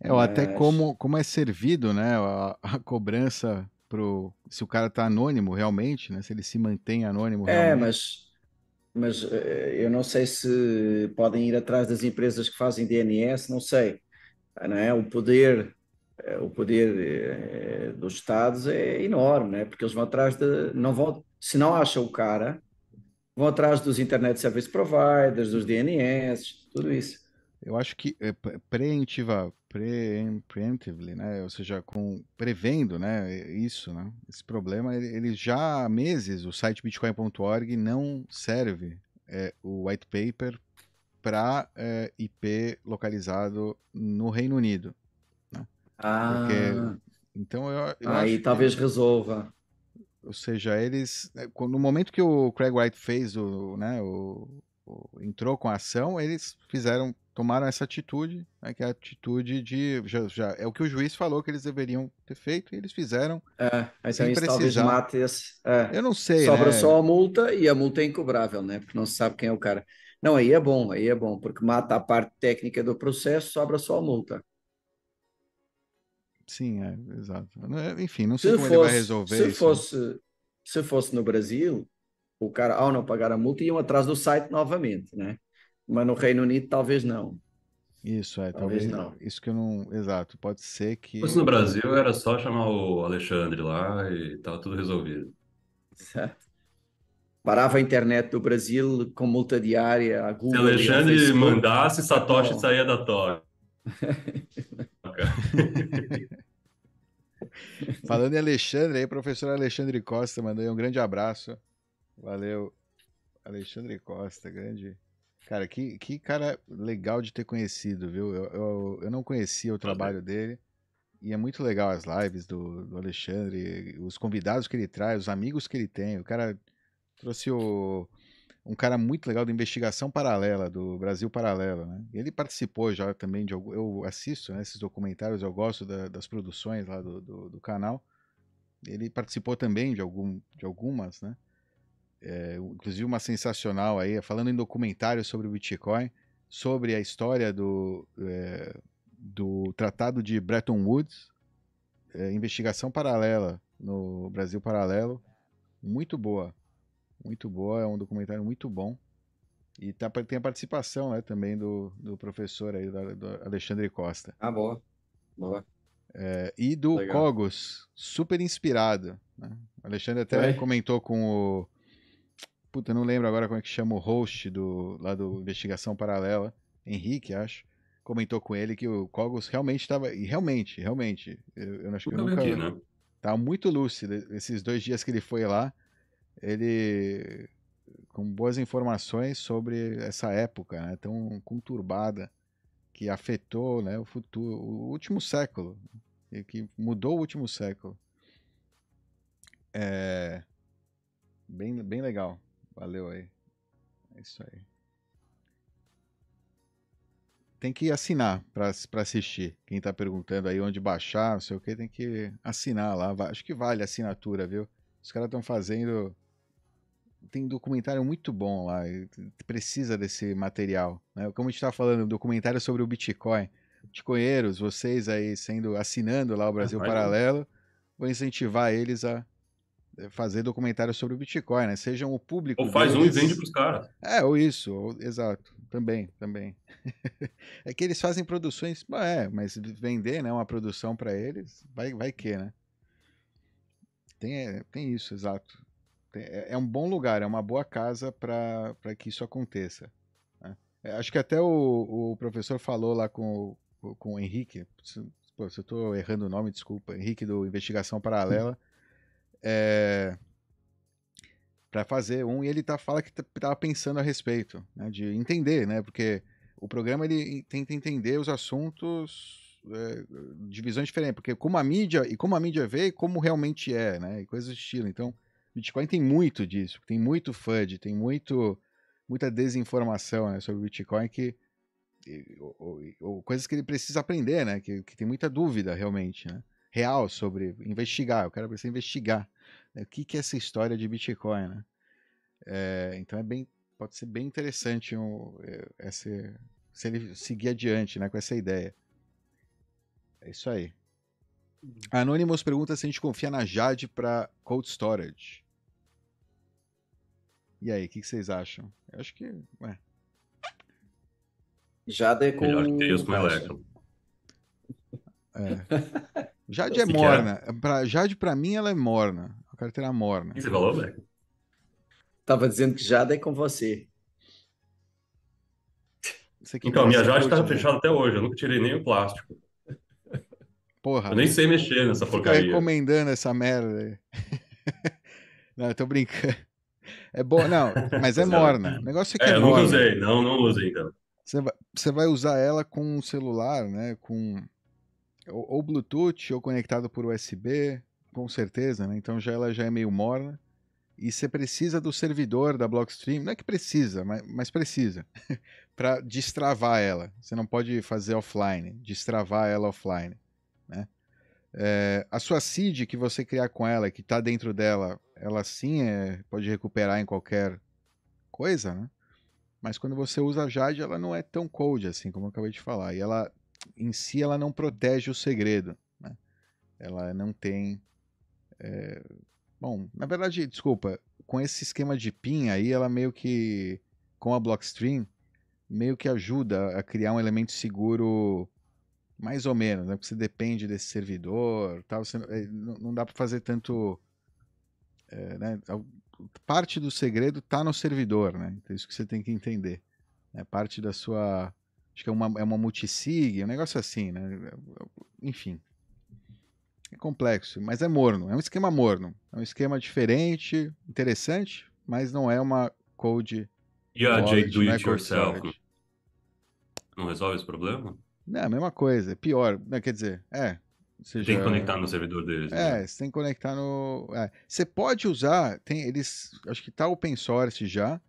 É, ou até Mas- como, como é servido, né, a, a cobrança pro se o cara tá anônimo realmente, né, se ele se mantém anônimo É, realmente. mas, mas eh, eu não sei se podem ir atrás das empresas que fazem DNS, não sei. Não é? O poder, eh, o poder eh, dos Estados é enorme, né? Porque eles vão atrás de, não vão, se não acham o cara, vão atrás dos Internet Service Providers, dos DNS, tudo isso. Eu acho que é, pre- preemptively, né, ou seja, com prevendo, né, isso, né, esse problema, ele, ele já há meses o site bitcoin.org não serve é, o white paper para IP localizado no Reino Unido. Ah, Então eu, eu aí acho que- talvez resolva. ou seja, eles né, no momento que o Craig Wright fez o, né, o, o- entrou com a ação, eles fizeram, tomaram essa atitude, né, que é a atitude de já, já é o que o juiz falou que eles deveriam ter feito e eles fizeram. É, então Sem isso talvez mate esse. é. Eu não sei, Sobra né? só a multa e a multa é incobrável, né? Porque não se sabe quem é o cara. Não, aí é bom, aí é bom, porque mata a parte técnica do processo, sobra só a multa. Sim, é, exato. Não- Enfim, não sei Se como ele vai fosse, resolver se isso. fosse, se fosse no Brasil, o cara, ao não pagar a multa, iam atrás do site novamente, né? Mas no Reino Unido talvez não. Isso é, Talvez talvez não. isso que eu não, exato, pode ser que Se fosse no Brasil, era só chamar o Alexandre lá e tava tudo resolvido. Certo? Parava a internet do Brasil com multa diária, a Se Google e ao Alexandre Facebook. mandasse, Satoshi saía da toca. Falando em Alexandre, aí, professor Alexandre Costa, mandei um grande abraço. Valeu, Alexandre Costa, grande. Cara, que, que cara legal de ter conhecido, viu? Eu, eu, eu não conhecia o trabalho dele. E é muito legal as lives do, do Alexandre, os convidados que ele traz, os amigos que ele tem. O cara trouxe o, um cara muito legal da investigação paralela, do Brasil Paralelo, né? Ele participou já também de. Eu assisto né, esses documentários, eu gosto da- das produções lá do, do, do canal. Ele participou também de, algum, de algumas, né? É, inclusive uma sensacional aí, falando em documentário sobre o Bitcoin, sobre a história do, é, do Tratado de Bretton Woods, é, investigação paralela no Brasil Paralelo, muito boa, muito boa, é um documentário muito bom. E tá, tem a participação né, também do, do professor aí, do, do Alexandre Costa. Ah, boa. Boa. É, e do Legal. Cogos, super inspirado. Né? O Alexandre até comentou com o. Puta, eu não lembro agora como é que chama o host do, lá do Investigação Paralela, Henrique, acho. Comentou com ele que o Cogos realmente estava. E realmente, realmente. Eu, eu acho que eu Nunca aqui, né? Tá muito lúcido. Esses dois dias que ele foi lá, ele. Com boas informações sobre essa época, né? Tão conturbada, que afetou né, o futuro, o último século. E que mudou o último século. É. Bem, bem legal. Valeu aí. É isso aí. Tem que assinar para assistir. Quem tá perguntando aí onde baixar, não sei o que, tem que assinar lá. Acho que vale a assinatura, viu? Os caras estão fazendo. Tem documentário muito bom lá. Precisa desse material. Né? Como a gente estava falando, um documentário sobre o Bitcoin. Bitcoinheiros, vocês aí sendo assinando lá o Brasil vai, Paralelo, vou incentivar eles a eh, fazer documentário sobre o Bitcoin, né? Sejam o público. Ou faz um e deles- vende pros caras. é, ou isso, ou- exato. Também, também. é que eles fazem produções, é, mas vender, né, uma produção para eles, vai, vai que, né? Tem, é, tem isso, exato. É, é um bom lugar, é uma boa casa para que isso aconteça. né? É, acho que até o, o professor falou lá com, o- com o Henrique, se, pô, se eu estou errando o nome, desculpa, Henrique do Investigação Paralela, é, para fazer um e ele tá fala que tá- tava pensando a respeito, né, de entender, né, porque o programa ele tenta entender os assuntos é, de visões diferentes, porque como a mídia e como a mídia vê e como realmente é, né, e coisas do estilo. Então, Bitcoin tem muito disso, tem muito FUD, tem muito muita desinformação né, sobre o Bitcoin que ou, ou- ou coisas que ele precisa aprender, né, que, que tem muita dúvida realmente, né, real sobre investigar. O cara precisa investigar né, o que, que é essa história de Bitcoin, né? É, então é bem, pode ser bem interessante um, é, esse, se ele seguir adiante, né, com essa ideia. É isso aí. Anonymous pergunta se a gente confia na Jade para cold storage. E aí, o que, que vocês acham? Eu acho que, ué, Jada é com. Melhor que Deus com Caixa. Electron. é. Jade é Se morna. Pra, Jade, pra mim, ela é morna. A carteira morna. O que você falou, velho? Tava dizendo que Jada é com você. Você que Então, minha Jade tá né? fechada até hoje. Eu nunca tirei nem o plástico. Porra. Eu nem sei mexer nessa porcaria. recomendando essa merda aí. não, eu tô brincando. É bom, não, mas é morna. O negócio é que É, é, eu nunca morna. usei. Não, não usei, então. Você vai, você vai usar ela com um celular, né? Com ou, ou Bluetooth ou conectado por USB, com certeza, né? Então já ela já é meio morna. E você precisa do servidor da Blockstream, não é que precisa, mas, mas precisa, para destravar ela. Você não pode fazer offline, destravar ela offline. Né? É, a sua seed que você criar com ela, que está dentro dela, ela sim é, pode recuperar em qualquer coisa, né? Mas quando você usa a Jade, ela não é tão cold assim, como eu acabei de falar. E ela, em si, ela não protege o segredo. Né? Ela não tem. é, Bom, na verdade, desculpa, com esse esquema de PIN aí, ela meio que, com a Blockstream, meio que ajuda a criar um elemento seguro mais ou menos, né? Porque você depende desse servidor, tal, você, não- é, não dá para fazer tanto, é, né? Parte do segredo está no servidor, né? Então isso que você tem que entender. É parte da sua, acho que é uma, é uma multisig, um negócio assim, né? Enfim, é complexo, mas é morno, é um esquema morno, é um esquema diferente, interessante, mas não é uma code E a Jake do é It Yourself não resolve esse problema? Não, é a mesma coisa, é pior, né? quer dizer, é. Você Seja, tem que conectar no servidor deles. né? É, você tem que conectar no. é. Você pode usar, tem eles, acho que tá open source já,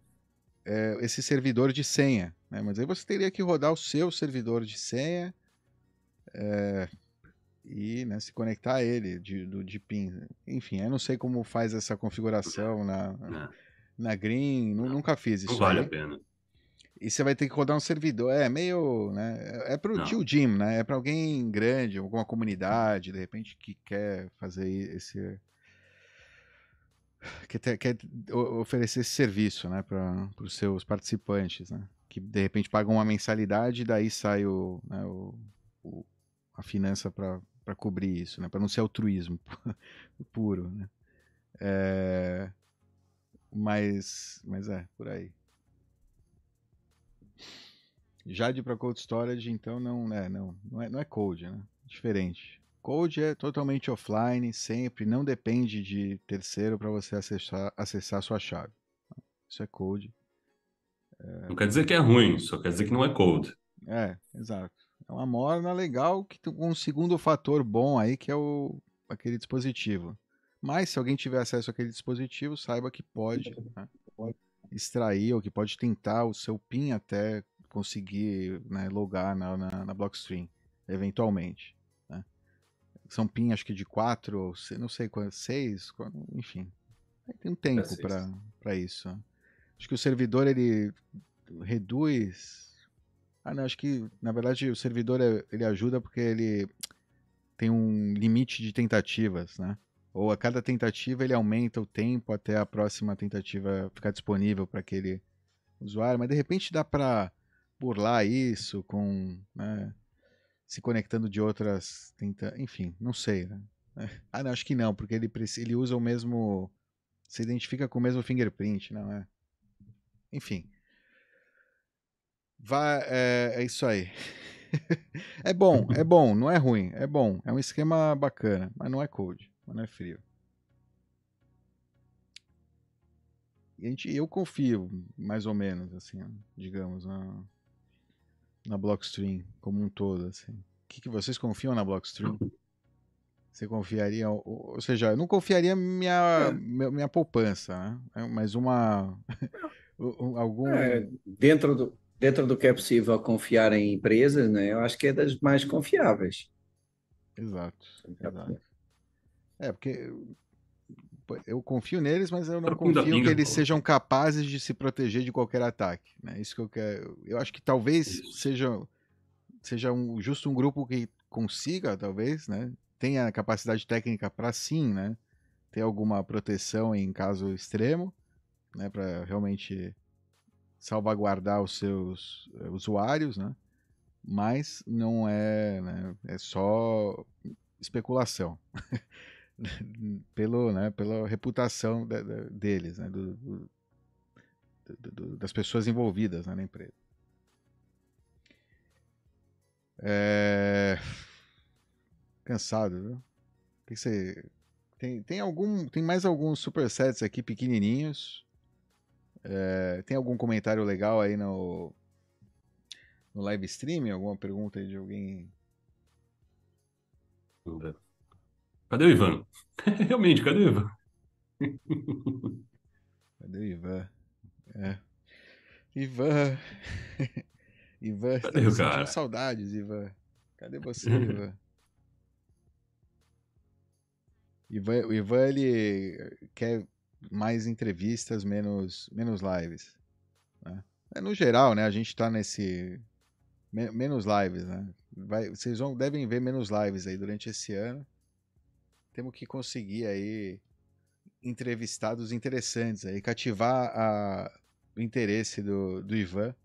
é, esse servidor de senha, né? Mas aí você teria que rodar o seu servidor de senha é, e né, se conectar a ele de, do, de PIN. Enfim, eu não sei como faz essa configuração na, Né? na Green, nu- nunca fiz isso Não vale aí. a pena. E você vai ter que rodar um servidor. É meio. Né, é pro Não. tio Jim, né? É pra alguém grande, alguma comunidade, de repente, que quer fazer esse. Quer, ter- quer o- oferecer esse serviço, né? Para os seus participantes, né? Que de repente pagam uma mensalidade e daí sai o, né, o, o- a finança para cobrir isso, né? Para não ser altruísmo puro, né? É, mas, mas é, por aí. Jade para Cold Storage, então não, né, não, não é, não é Cold, né? Diferente. Cold é totalmente offline, sempre, não depende de terceiro para você acessar, acessar a sua chave. Isso é Cold. Não quer dizer que é ruim, só quer dizer que não é cold. É, exato. É uma morna legal que tem um segundo fator bom aí, que é o, aquele dispositivo. Mas se alguém tiver acesso àquele dispositivo, saiba que pode né, extrair ou que pode tentar o seu PIN até conseguir né, logar na, na, na Blockstream, eventualmente. Né. São PIN, acho que de 4, não sei quantos, 6, enfim. Tem um tempo para isso. Acho que o servidor ele reduz. Ah, não, acho que na verdade o servidor é, ele ajuda porque ele tem um limite de tentativas, né? Ou a cada tentativa ele aumenta o tempo até a próxima tentativa ficar disponível para aquele usuário, mas de repente dá para burlar isso com, né, se conectando de outras, tenta, enfim, não sei, né? Ah, não, acho que não, porque ele ele usa o mesmo se identifica com o mesmo fingerprint, não é? Enfim. Vai, é, é isso aí. é bom, é bom, não é ruim, é bom. É um esquema bacana, mas não é code, mas não é frio. E a gente, eu confio, mais ou menos, assim, digamos, na, na Blockstream como um todo, assim. O que, que vocês confiam na Blockstream? Você confiaria, ou, ou seja, eu não confiaria minha, é. minha, minha poupança, né? É, mas uma algum é, dentro do dentro do que é possível confiar em empresas, né? Eu acho que é das mais confiáveis. Exato. exato. É, porque eu confio neles, mas eu não confio que eles sejam capazes de se proteger de qualquer ataque. Né? Isso que eu quero. Eu acho que talvez Isso. seja, seja um, justo um grupo que consiga, talvez, né? Tenha capacidade técnica para sim, né? Ter alguma proteção em caso extremo, né? Para realmente salvaguardar os seus uh, usuários, né? Mas não é, né? É só especulação. pelo, né, pela reputação de, de, deles, né, do, do, do, das pessoas envolvidas né, na empresa. É... Cansado, viu? Que você... tem, tem, algum, tem mais alguns supersets aqui pequenininhos. É, tem algum comentário legal aí no, no live stream? Alguma pergunta aí de alguém? Cadê o Ivan? Realmente, cadê o Ivan? Cadê o Ivan? É. Ivan. Ivan, cadê o cara? saudades, Ivan. Cadê você, Ivan? Ivan? O Ivan, ele quer mais entrevistas, menos, menos lives. Né? É, no geral, né? A gente tá nesse. menos lives, né? Vai, vocês vão, devem ver menos lives aí durante esse ano. Temos que conseguir aí entrevistados interessantes aí, cativar a, o interesse do, do Ivan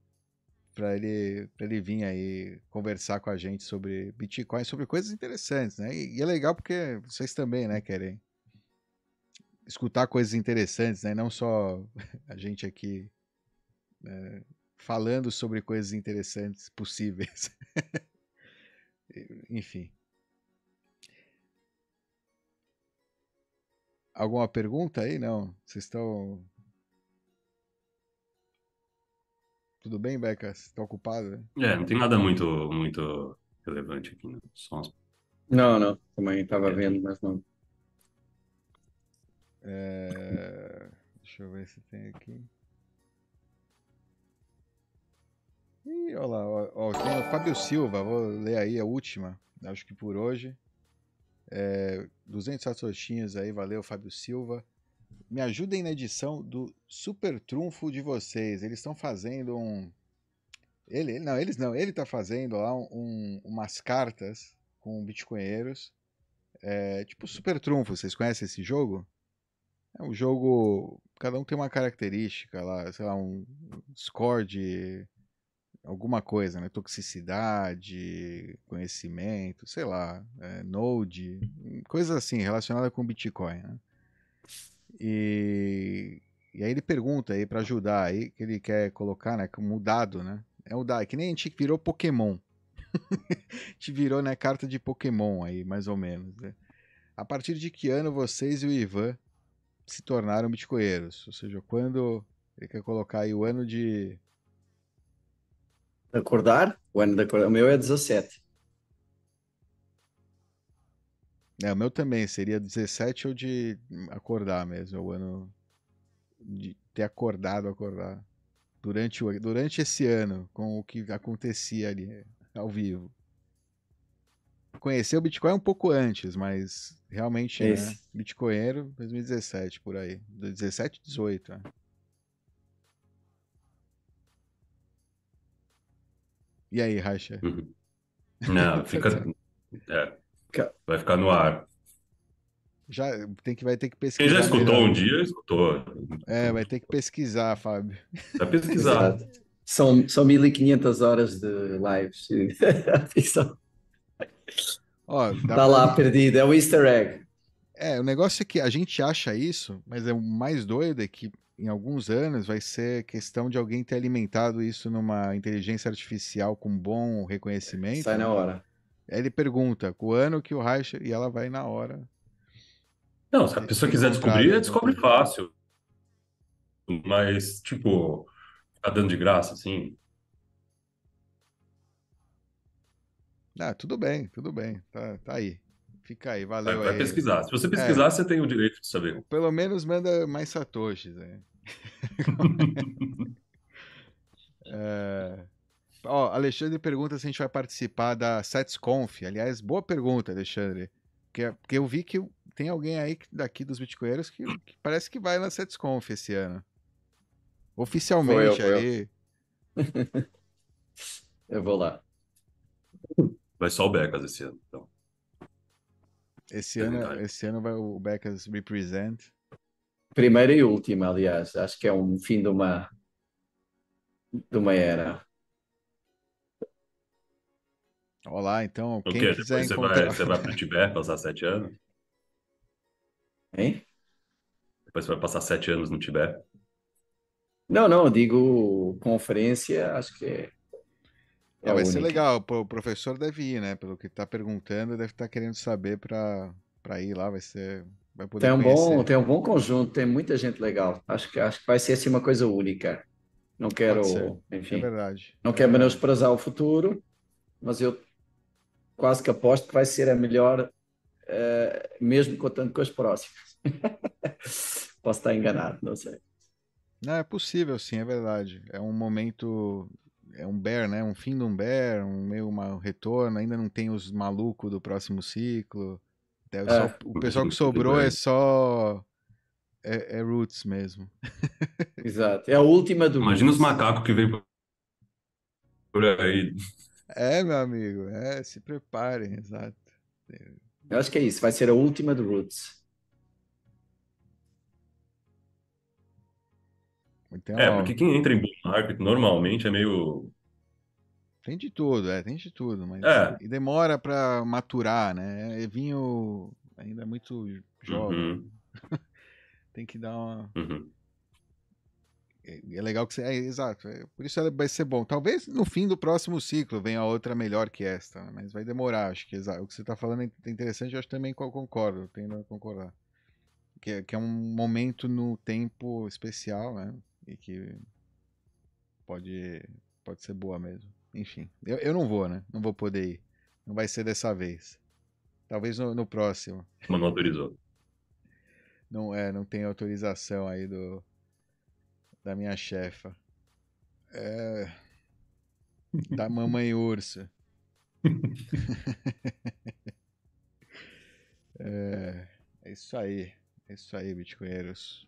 para ele, ele vir aí conversar com a gente sobre Bitcoin, sobre coisas interessantes, né? E, e é legal porque vocês também, né, querem escutar coisas interessantes, né? Não só a gente aqui né, falando sobre coisas interessantes possíveis. Enfim. Alguma pergunta aí? Não. Vocês estão. Tudo bem, Beca? Você está ocupado? Né? É, não tem nada muito, muito relevante aqui, né? Só Não, não. Também estava é. vendo, mas não. É... Deixa eu ver se tem aqui. Ih, olha lá, ó, ó, tem o Fábio Silva, vou ler aí a última, acho que por hoje. É, 200 satoshinhos aí, valeu Fábio Silva. Me ajudem na edição do Super Trunfo de vocês. Eles estão fazendo um. Ele, ele, não, eles não, ele está fazendo lá um, umas cartas com bitcoinheiros. É, tipo Super Trunfo, vocês conhecem esse jogo? É um jogo. Cada um tem uma característica lá, sei lá, um score de alguma coisa, né? Toxicidade, conhecimento, sei lá, é, Node, coisas assim relacionadas com Bitcoin. Né? E, e aí ele pergunta aí para ajudar aí que ele quer colocar, né? Como dado, né? É o dado, que nem a gente virou Pokémon. a gente virou, né? Carta de Pokémon aí, mais ou menos. Né? A partir de que ano vocês e o Ivan se tornaram bitcoinheiros? Ou seja, quando ele quer colocar aí o ano de acordar, o ano de acordar, o meu é 17. É, o meu também seria 17 ou de acordar mesmo, é o ano de ter acordado, acordar durante, o, durante esse ano com o que acontecia ali ao vivo. Conhecer o Bitcoin um pouco antes, mas realmente, né, Esse. Bitcoinheiro 2017 por aí, 17, 18. né? E aí, Racha? Uhum. Não, fica. É, vai ficar no ar. Já tem que vai ter que Quem pesquisar. já escutou melhor. um dia, escutou. É, vai ter que pesquisar, Fábio. Vai pesquisar. Exato. São, são 1500 horas de lives. Ó, dá pra- lá perdido, é o easter egg. É, o negócio é que a gente acha isso, mas é o mais doido é que em alguns anos vai ser questão de alguém ter alimentado isso numa inteligência artificial com bom reconhecimento. Sai na hora. Aí ele pergunta com o ano que o Reicher e ela vai na hora. Não, se a pessoa quiser descobrir, descobre fácil. Mas, tipo, ficar dando de graça, assim. Ah, tudo bem, tudo bem. Tá, tá aí. Fica aí, Vai, valeu vai aí. pesquisar. Se você É. pesquisar, você tem o direito de saber. Pelo menos manda mais satoshis, né? É, Ó, Alexandre pergunta se a gente vai participar da SetsConf. Aliás, boa pergunta, Alexandre. Porque, porque eu vi que tem alguém aí que- daqui dos Bitcoinheiros que, que parece que vai na SetsConf esse ano. Oficialmente Foi eu, foi aí. Eu vou lá. Vai só o Becas esse ano. Então. Esse ano, Verdade. esse ano vai o Becas Represent. Primeira e última, aliás. Acho que é um fim de uma, de uma era. Olá, então, O quem quê? Depois você encontrar. vai, você vai pro Tibete passar sete anos? Hein? Depois você vai passar sete anos no Tibete? Não, não, digo conferência, acho que é, é Ah, vai ser única. legal. Pô, O professor deve ir, né? Pelo que tá perguntando, deve estar querendo saber para ir lá. Vai ser. Vai poder Tem um bom, tem um bom conjunto, tem muita gente legal. Acho que, acho que vai ser assim uma coisa única. Não quero, ser. É enfim, verdade. não quero menosprezar o futuro, mas eu quase que aposto que vai ser a melhor, eh, mesmo contando com as próximas. Posso estar enganado, não sei. Não, é possível, sim, é verdade. É um momento. É um bear, né? Um fim de um bear, um meio uma, um retorno. Ainda não tem os malucos do próximo ciclo. É só- É. o pessoal que sobrou é só. É, é roots mesmo. Exato. É a última do Imagina os macacos que vem por aí. É, meu amigo. É, se preparem, exato. Eu acho que é isso, vai ser a última do Roots. Então, É, porque quem entra em bull market normalmente é meio. Tem de tudo, é, tem de tudo, mas É. e demora pra maturar, né? É vinho ainda muito jovem. Uhum, Tem que dar uma. uhum. É é legal que você. É, exato. é, por isso vai ser bom. Talvez no fim do próximo ciclo venha outra melhor que esta, né, mas vai demorar. Acho que exa- o que você está falando é interessante. Eu acho também que eu concordo. Tendo a concordar. Que, é- que é um momento no tempo especial, né? E que pode, pode ser boa mesmo. Enfim, eu, eu não vou, né? Não vou poder ir. Não vai ser dessa vez. Talvez no, no próximo. Mas não autorizou. Não, é, não tem autorização aí do da minha chefa. É, da mamãe ursa. é, é isso aí. É isso aí, bitcoinheiros.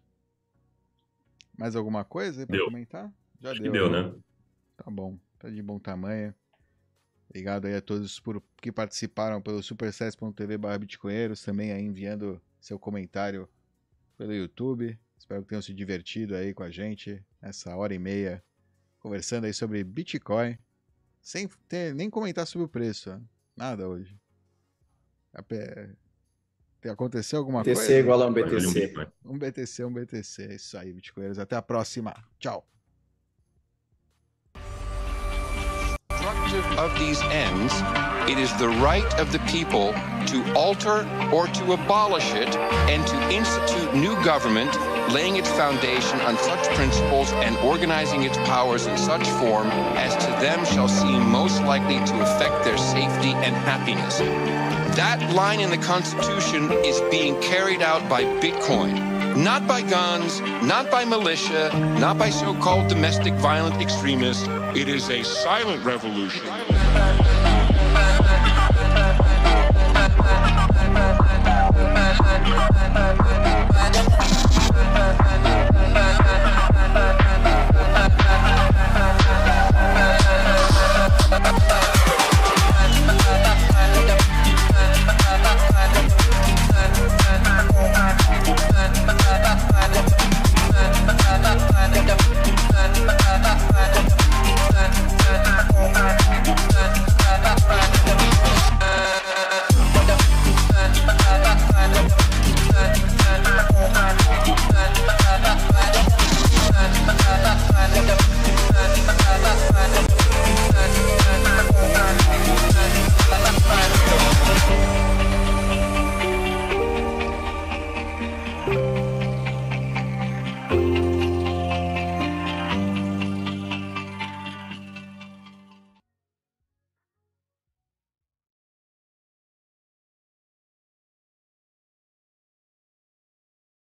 Mais alguma coisa aí pra Deu. comentar? Já Acho que deu, né? Tá bom, tá de bom tamanho. Obrigado aí a todos por, que participaram pelo supersets.tv barra bitcoinheiros, também aí enviando seu comentário pelo YouTube. Espero que tenham se divertido aí com a gente essa hora e meia conversando aí sobre Bitcoin, sem ter, nem comentar sobre o preço, né? nada hoje. Ape- Aconteceu alguma BTC coisa? igual a um Vai valer um BTC. Um BTC, um BTC. É isso aí, bitcoinheiros. Até a próxima. Tchau. of these ends, it is the right of the people to alter or to abolish it and to institute new government, laying its foundation on such principles and organizing its powers in such form as to them shall seem most likely to affect their safety and and happiness. That line in the Constitution is being carried out by Bitcoin not by guns, not by militia, not by so called domestic violent extremists. It is a silent revolution.